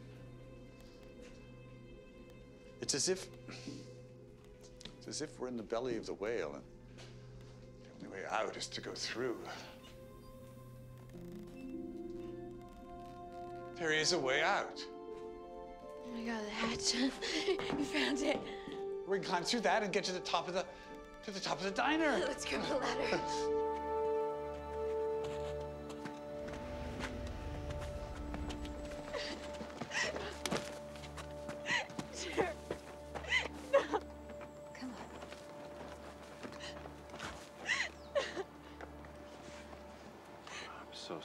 D: It's as if it's as if we're in the belly of the whale and the only way out is to go through. There is a way out.
U: Oh my god, the hatch. you found it.
D: We can climb through that and get to the top of the to the top of the diner.
U: Let's grab the ladder.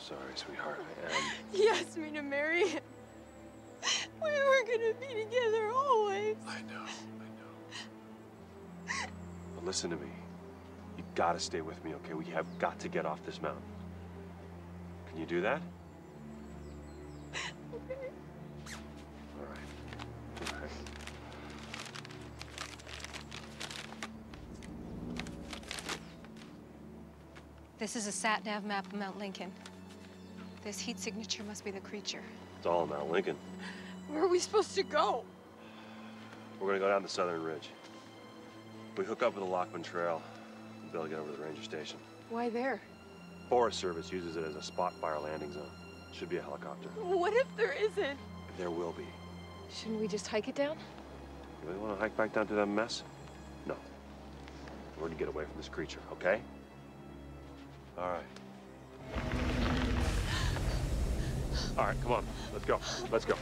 G: sorry, sweetheart. I am.
M: Um, he asked me to marry him. We were gonna be together always.
G: I know. I know. But listen to me. You gotta stay with me, okay? We have got to get off this mountain. Can you do that? All right. All right.
F: This is a sat nav map of Mount Lincoln. This heat signature must be the creature.
G: It's all Mount Lincoln.
M: Where are we supposed to go?
G: We're gonna go down the southern ridge. We hook up with the Lockman Trail.
C: be able to get over to the ranger station.
F: Why there?
C: Forest Service uses it as a spot fire landing zone. Should be a helicopter.
F: What if there isn't?
C: There will be.
F: Shouldn't we just hike it down?
C: You really want to hike back down to that mess? No. We're to get away from this creature, okay? All right. All right, come on. Let's go. Let's go.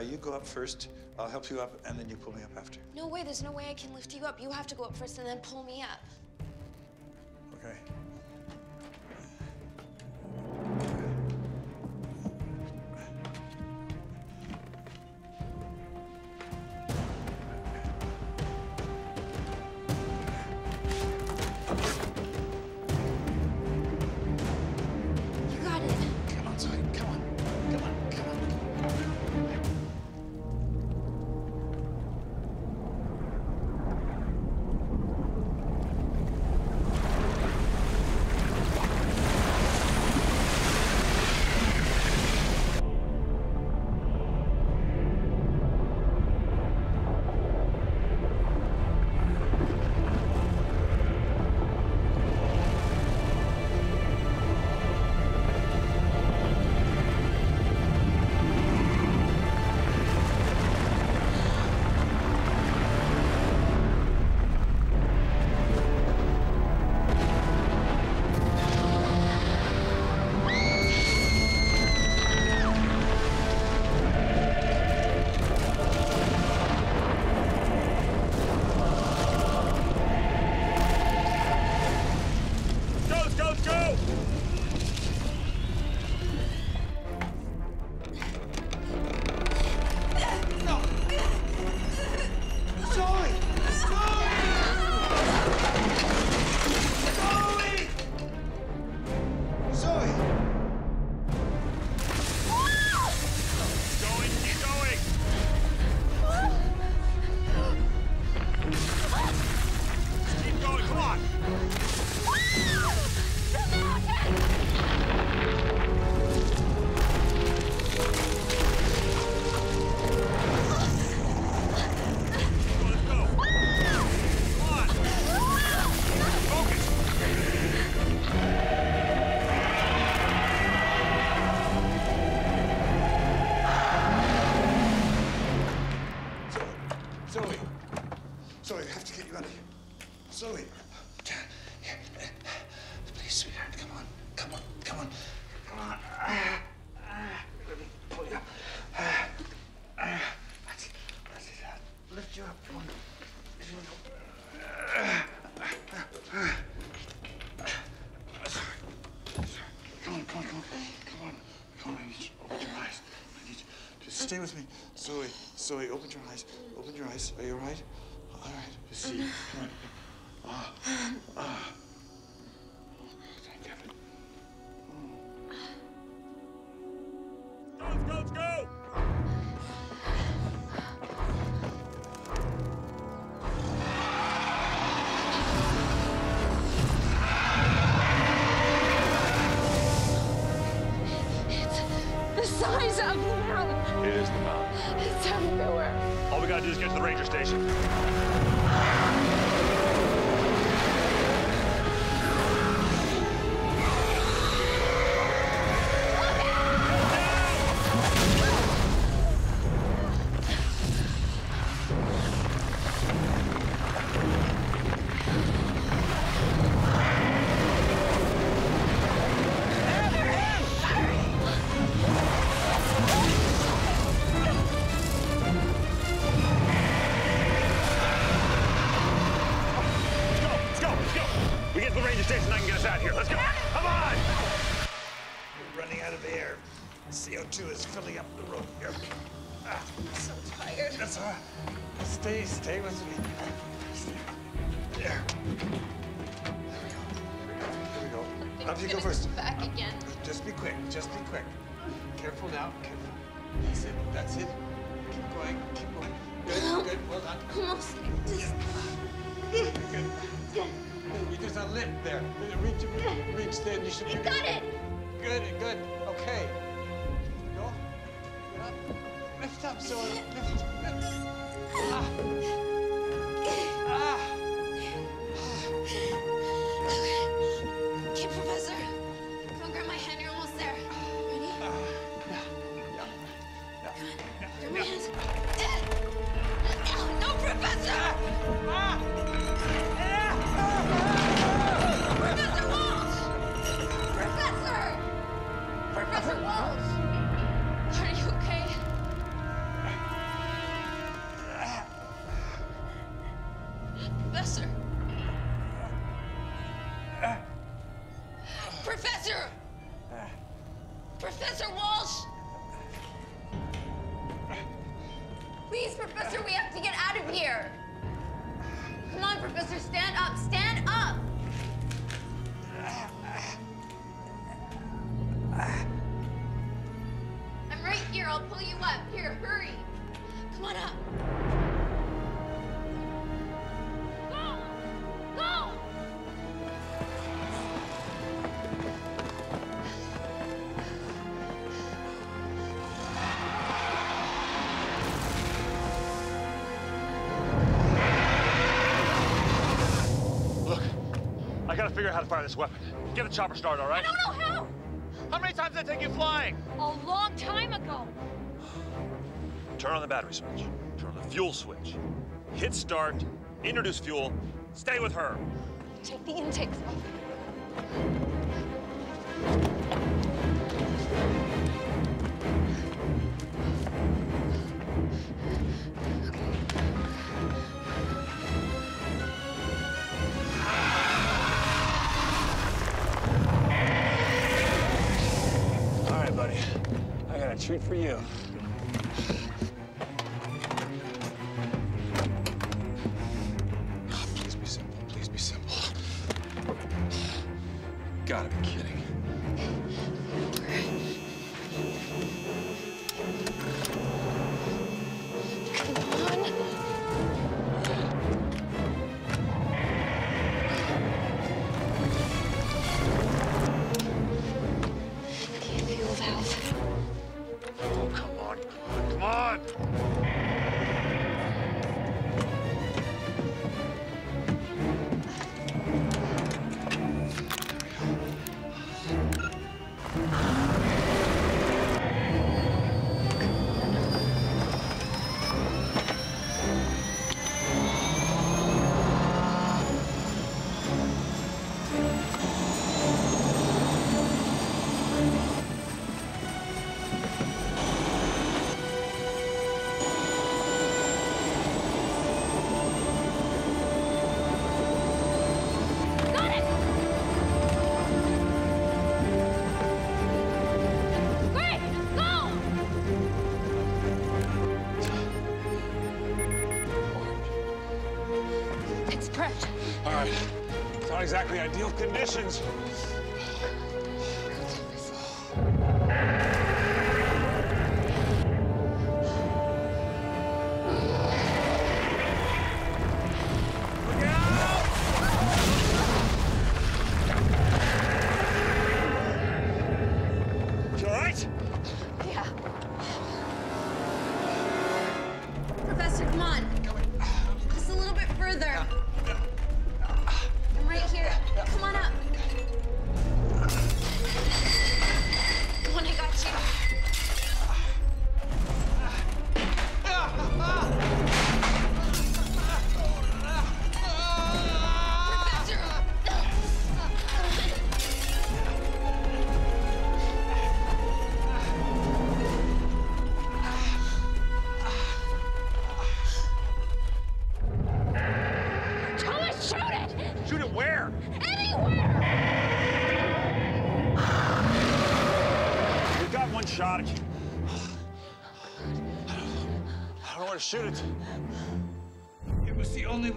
M: Uh, you go up first. I'll help you up, and then you pull me up after.
D: No way, there's no way I can lift you up. You have to go up first and then pull me up.
M: Zoe, open your eyes. Open your eyes. Are you all right? Air. CO2 is filling up the room here. Ah,
D: I'm so tired.
M: that's all right. Stay, stay with me. Stay. There. There we go. Here we go. Here we go. Up you go first.
D: Back again.
M: Just be quick. Just be quick. Careful now. Careful. That's it. That's it.
D: Keep going. Keep going. Good, good. Well done.
W: Almost. Just.
D: Good. Good. There's a lip there. Reach, reach there. You should.
W: You got it.
D: Good, good. Okay. Go. Lift up, Zoe. Lift. lift. Ah.
C: Figure out how to fire this weapon. Get the chopper started, all right?
F: I don't know how.
C: How many times did it take you flying?
F: A long time ago.
C: Turn on the battery switch. Turn on the fuel switch. Hit start. Introduce fuel. Stay with her.
F: Take the intakes off.
M: Treat for you. Exactly ideal conditions.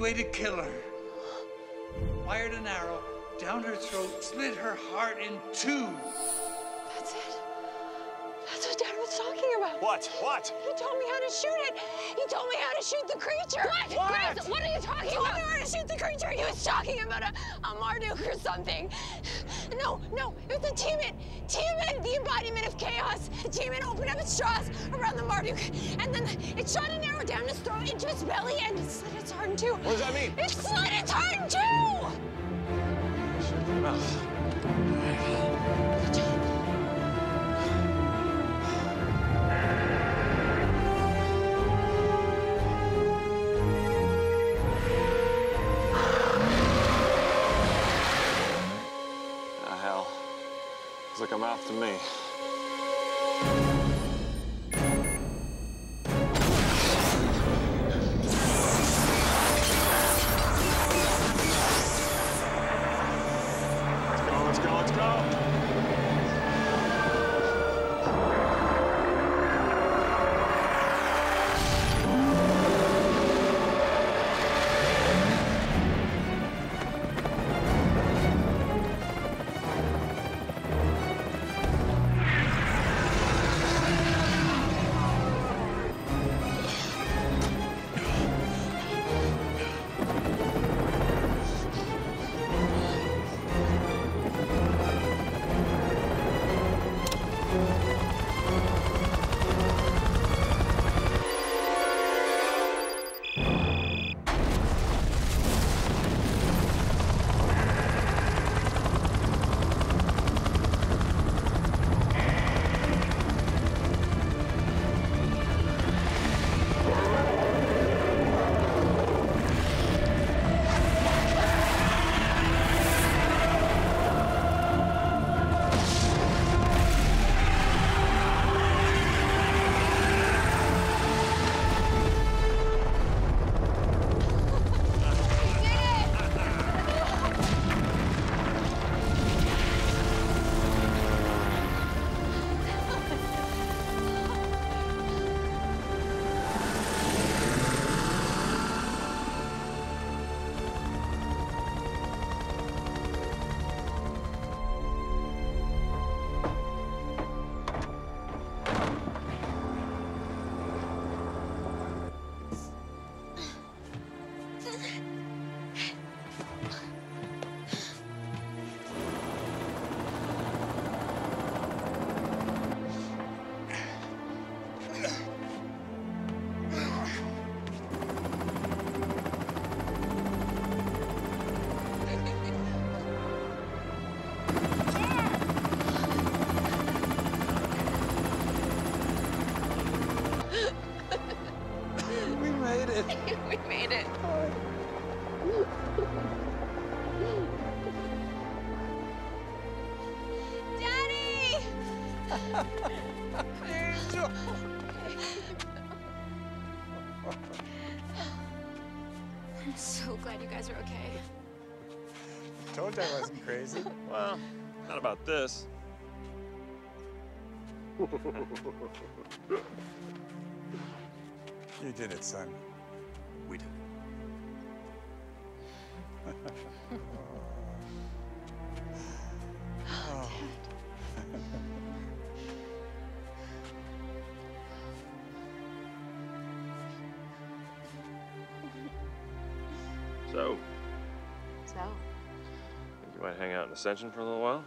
D: Way to kill her. Fired an arrow down her throat, split her heart in two.
X: That's it. That's what Dad was talking about.
V: What? What?
M: He told me how to shoot it. He told me how to shoot the creature.
F: What?
V: What?
M: Chris, what are you talking he told me how to shoot the creature. He was talking about a, a Marduk or something. No, no, it was a Tiamat. Tiamat, the embodiment of chaos. The Tiamat opened up its jaws around the Marduk, and then it shot an arrow down his throat into his belly and it slit its heart in two.
V: What does that mean?
M: It slit its heart in two!
V: Shut your mouth. Looks like a mouth to me.
M: I'm so glad you guys are okay.
V: Told you I wasn't crazy. Well, not about this.
D: You did it, son.
V: We did.
D: Oh.
G: Ascension for a little while?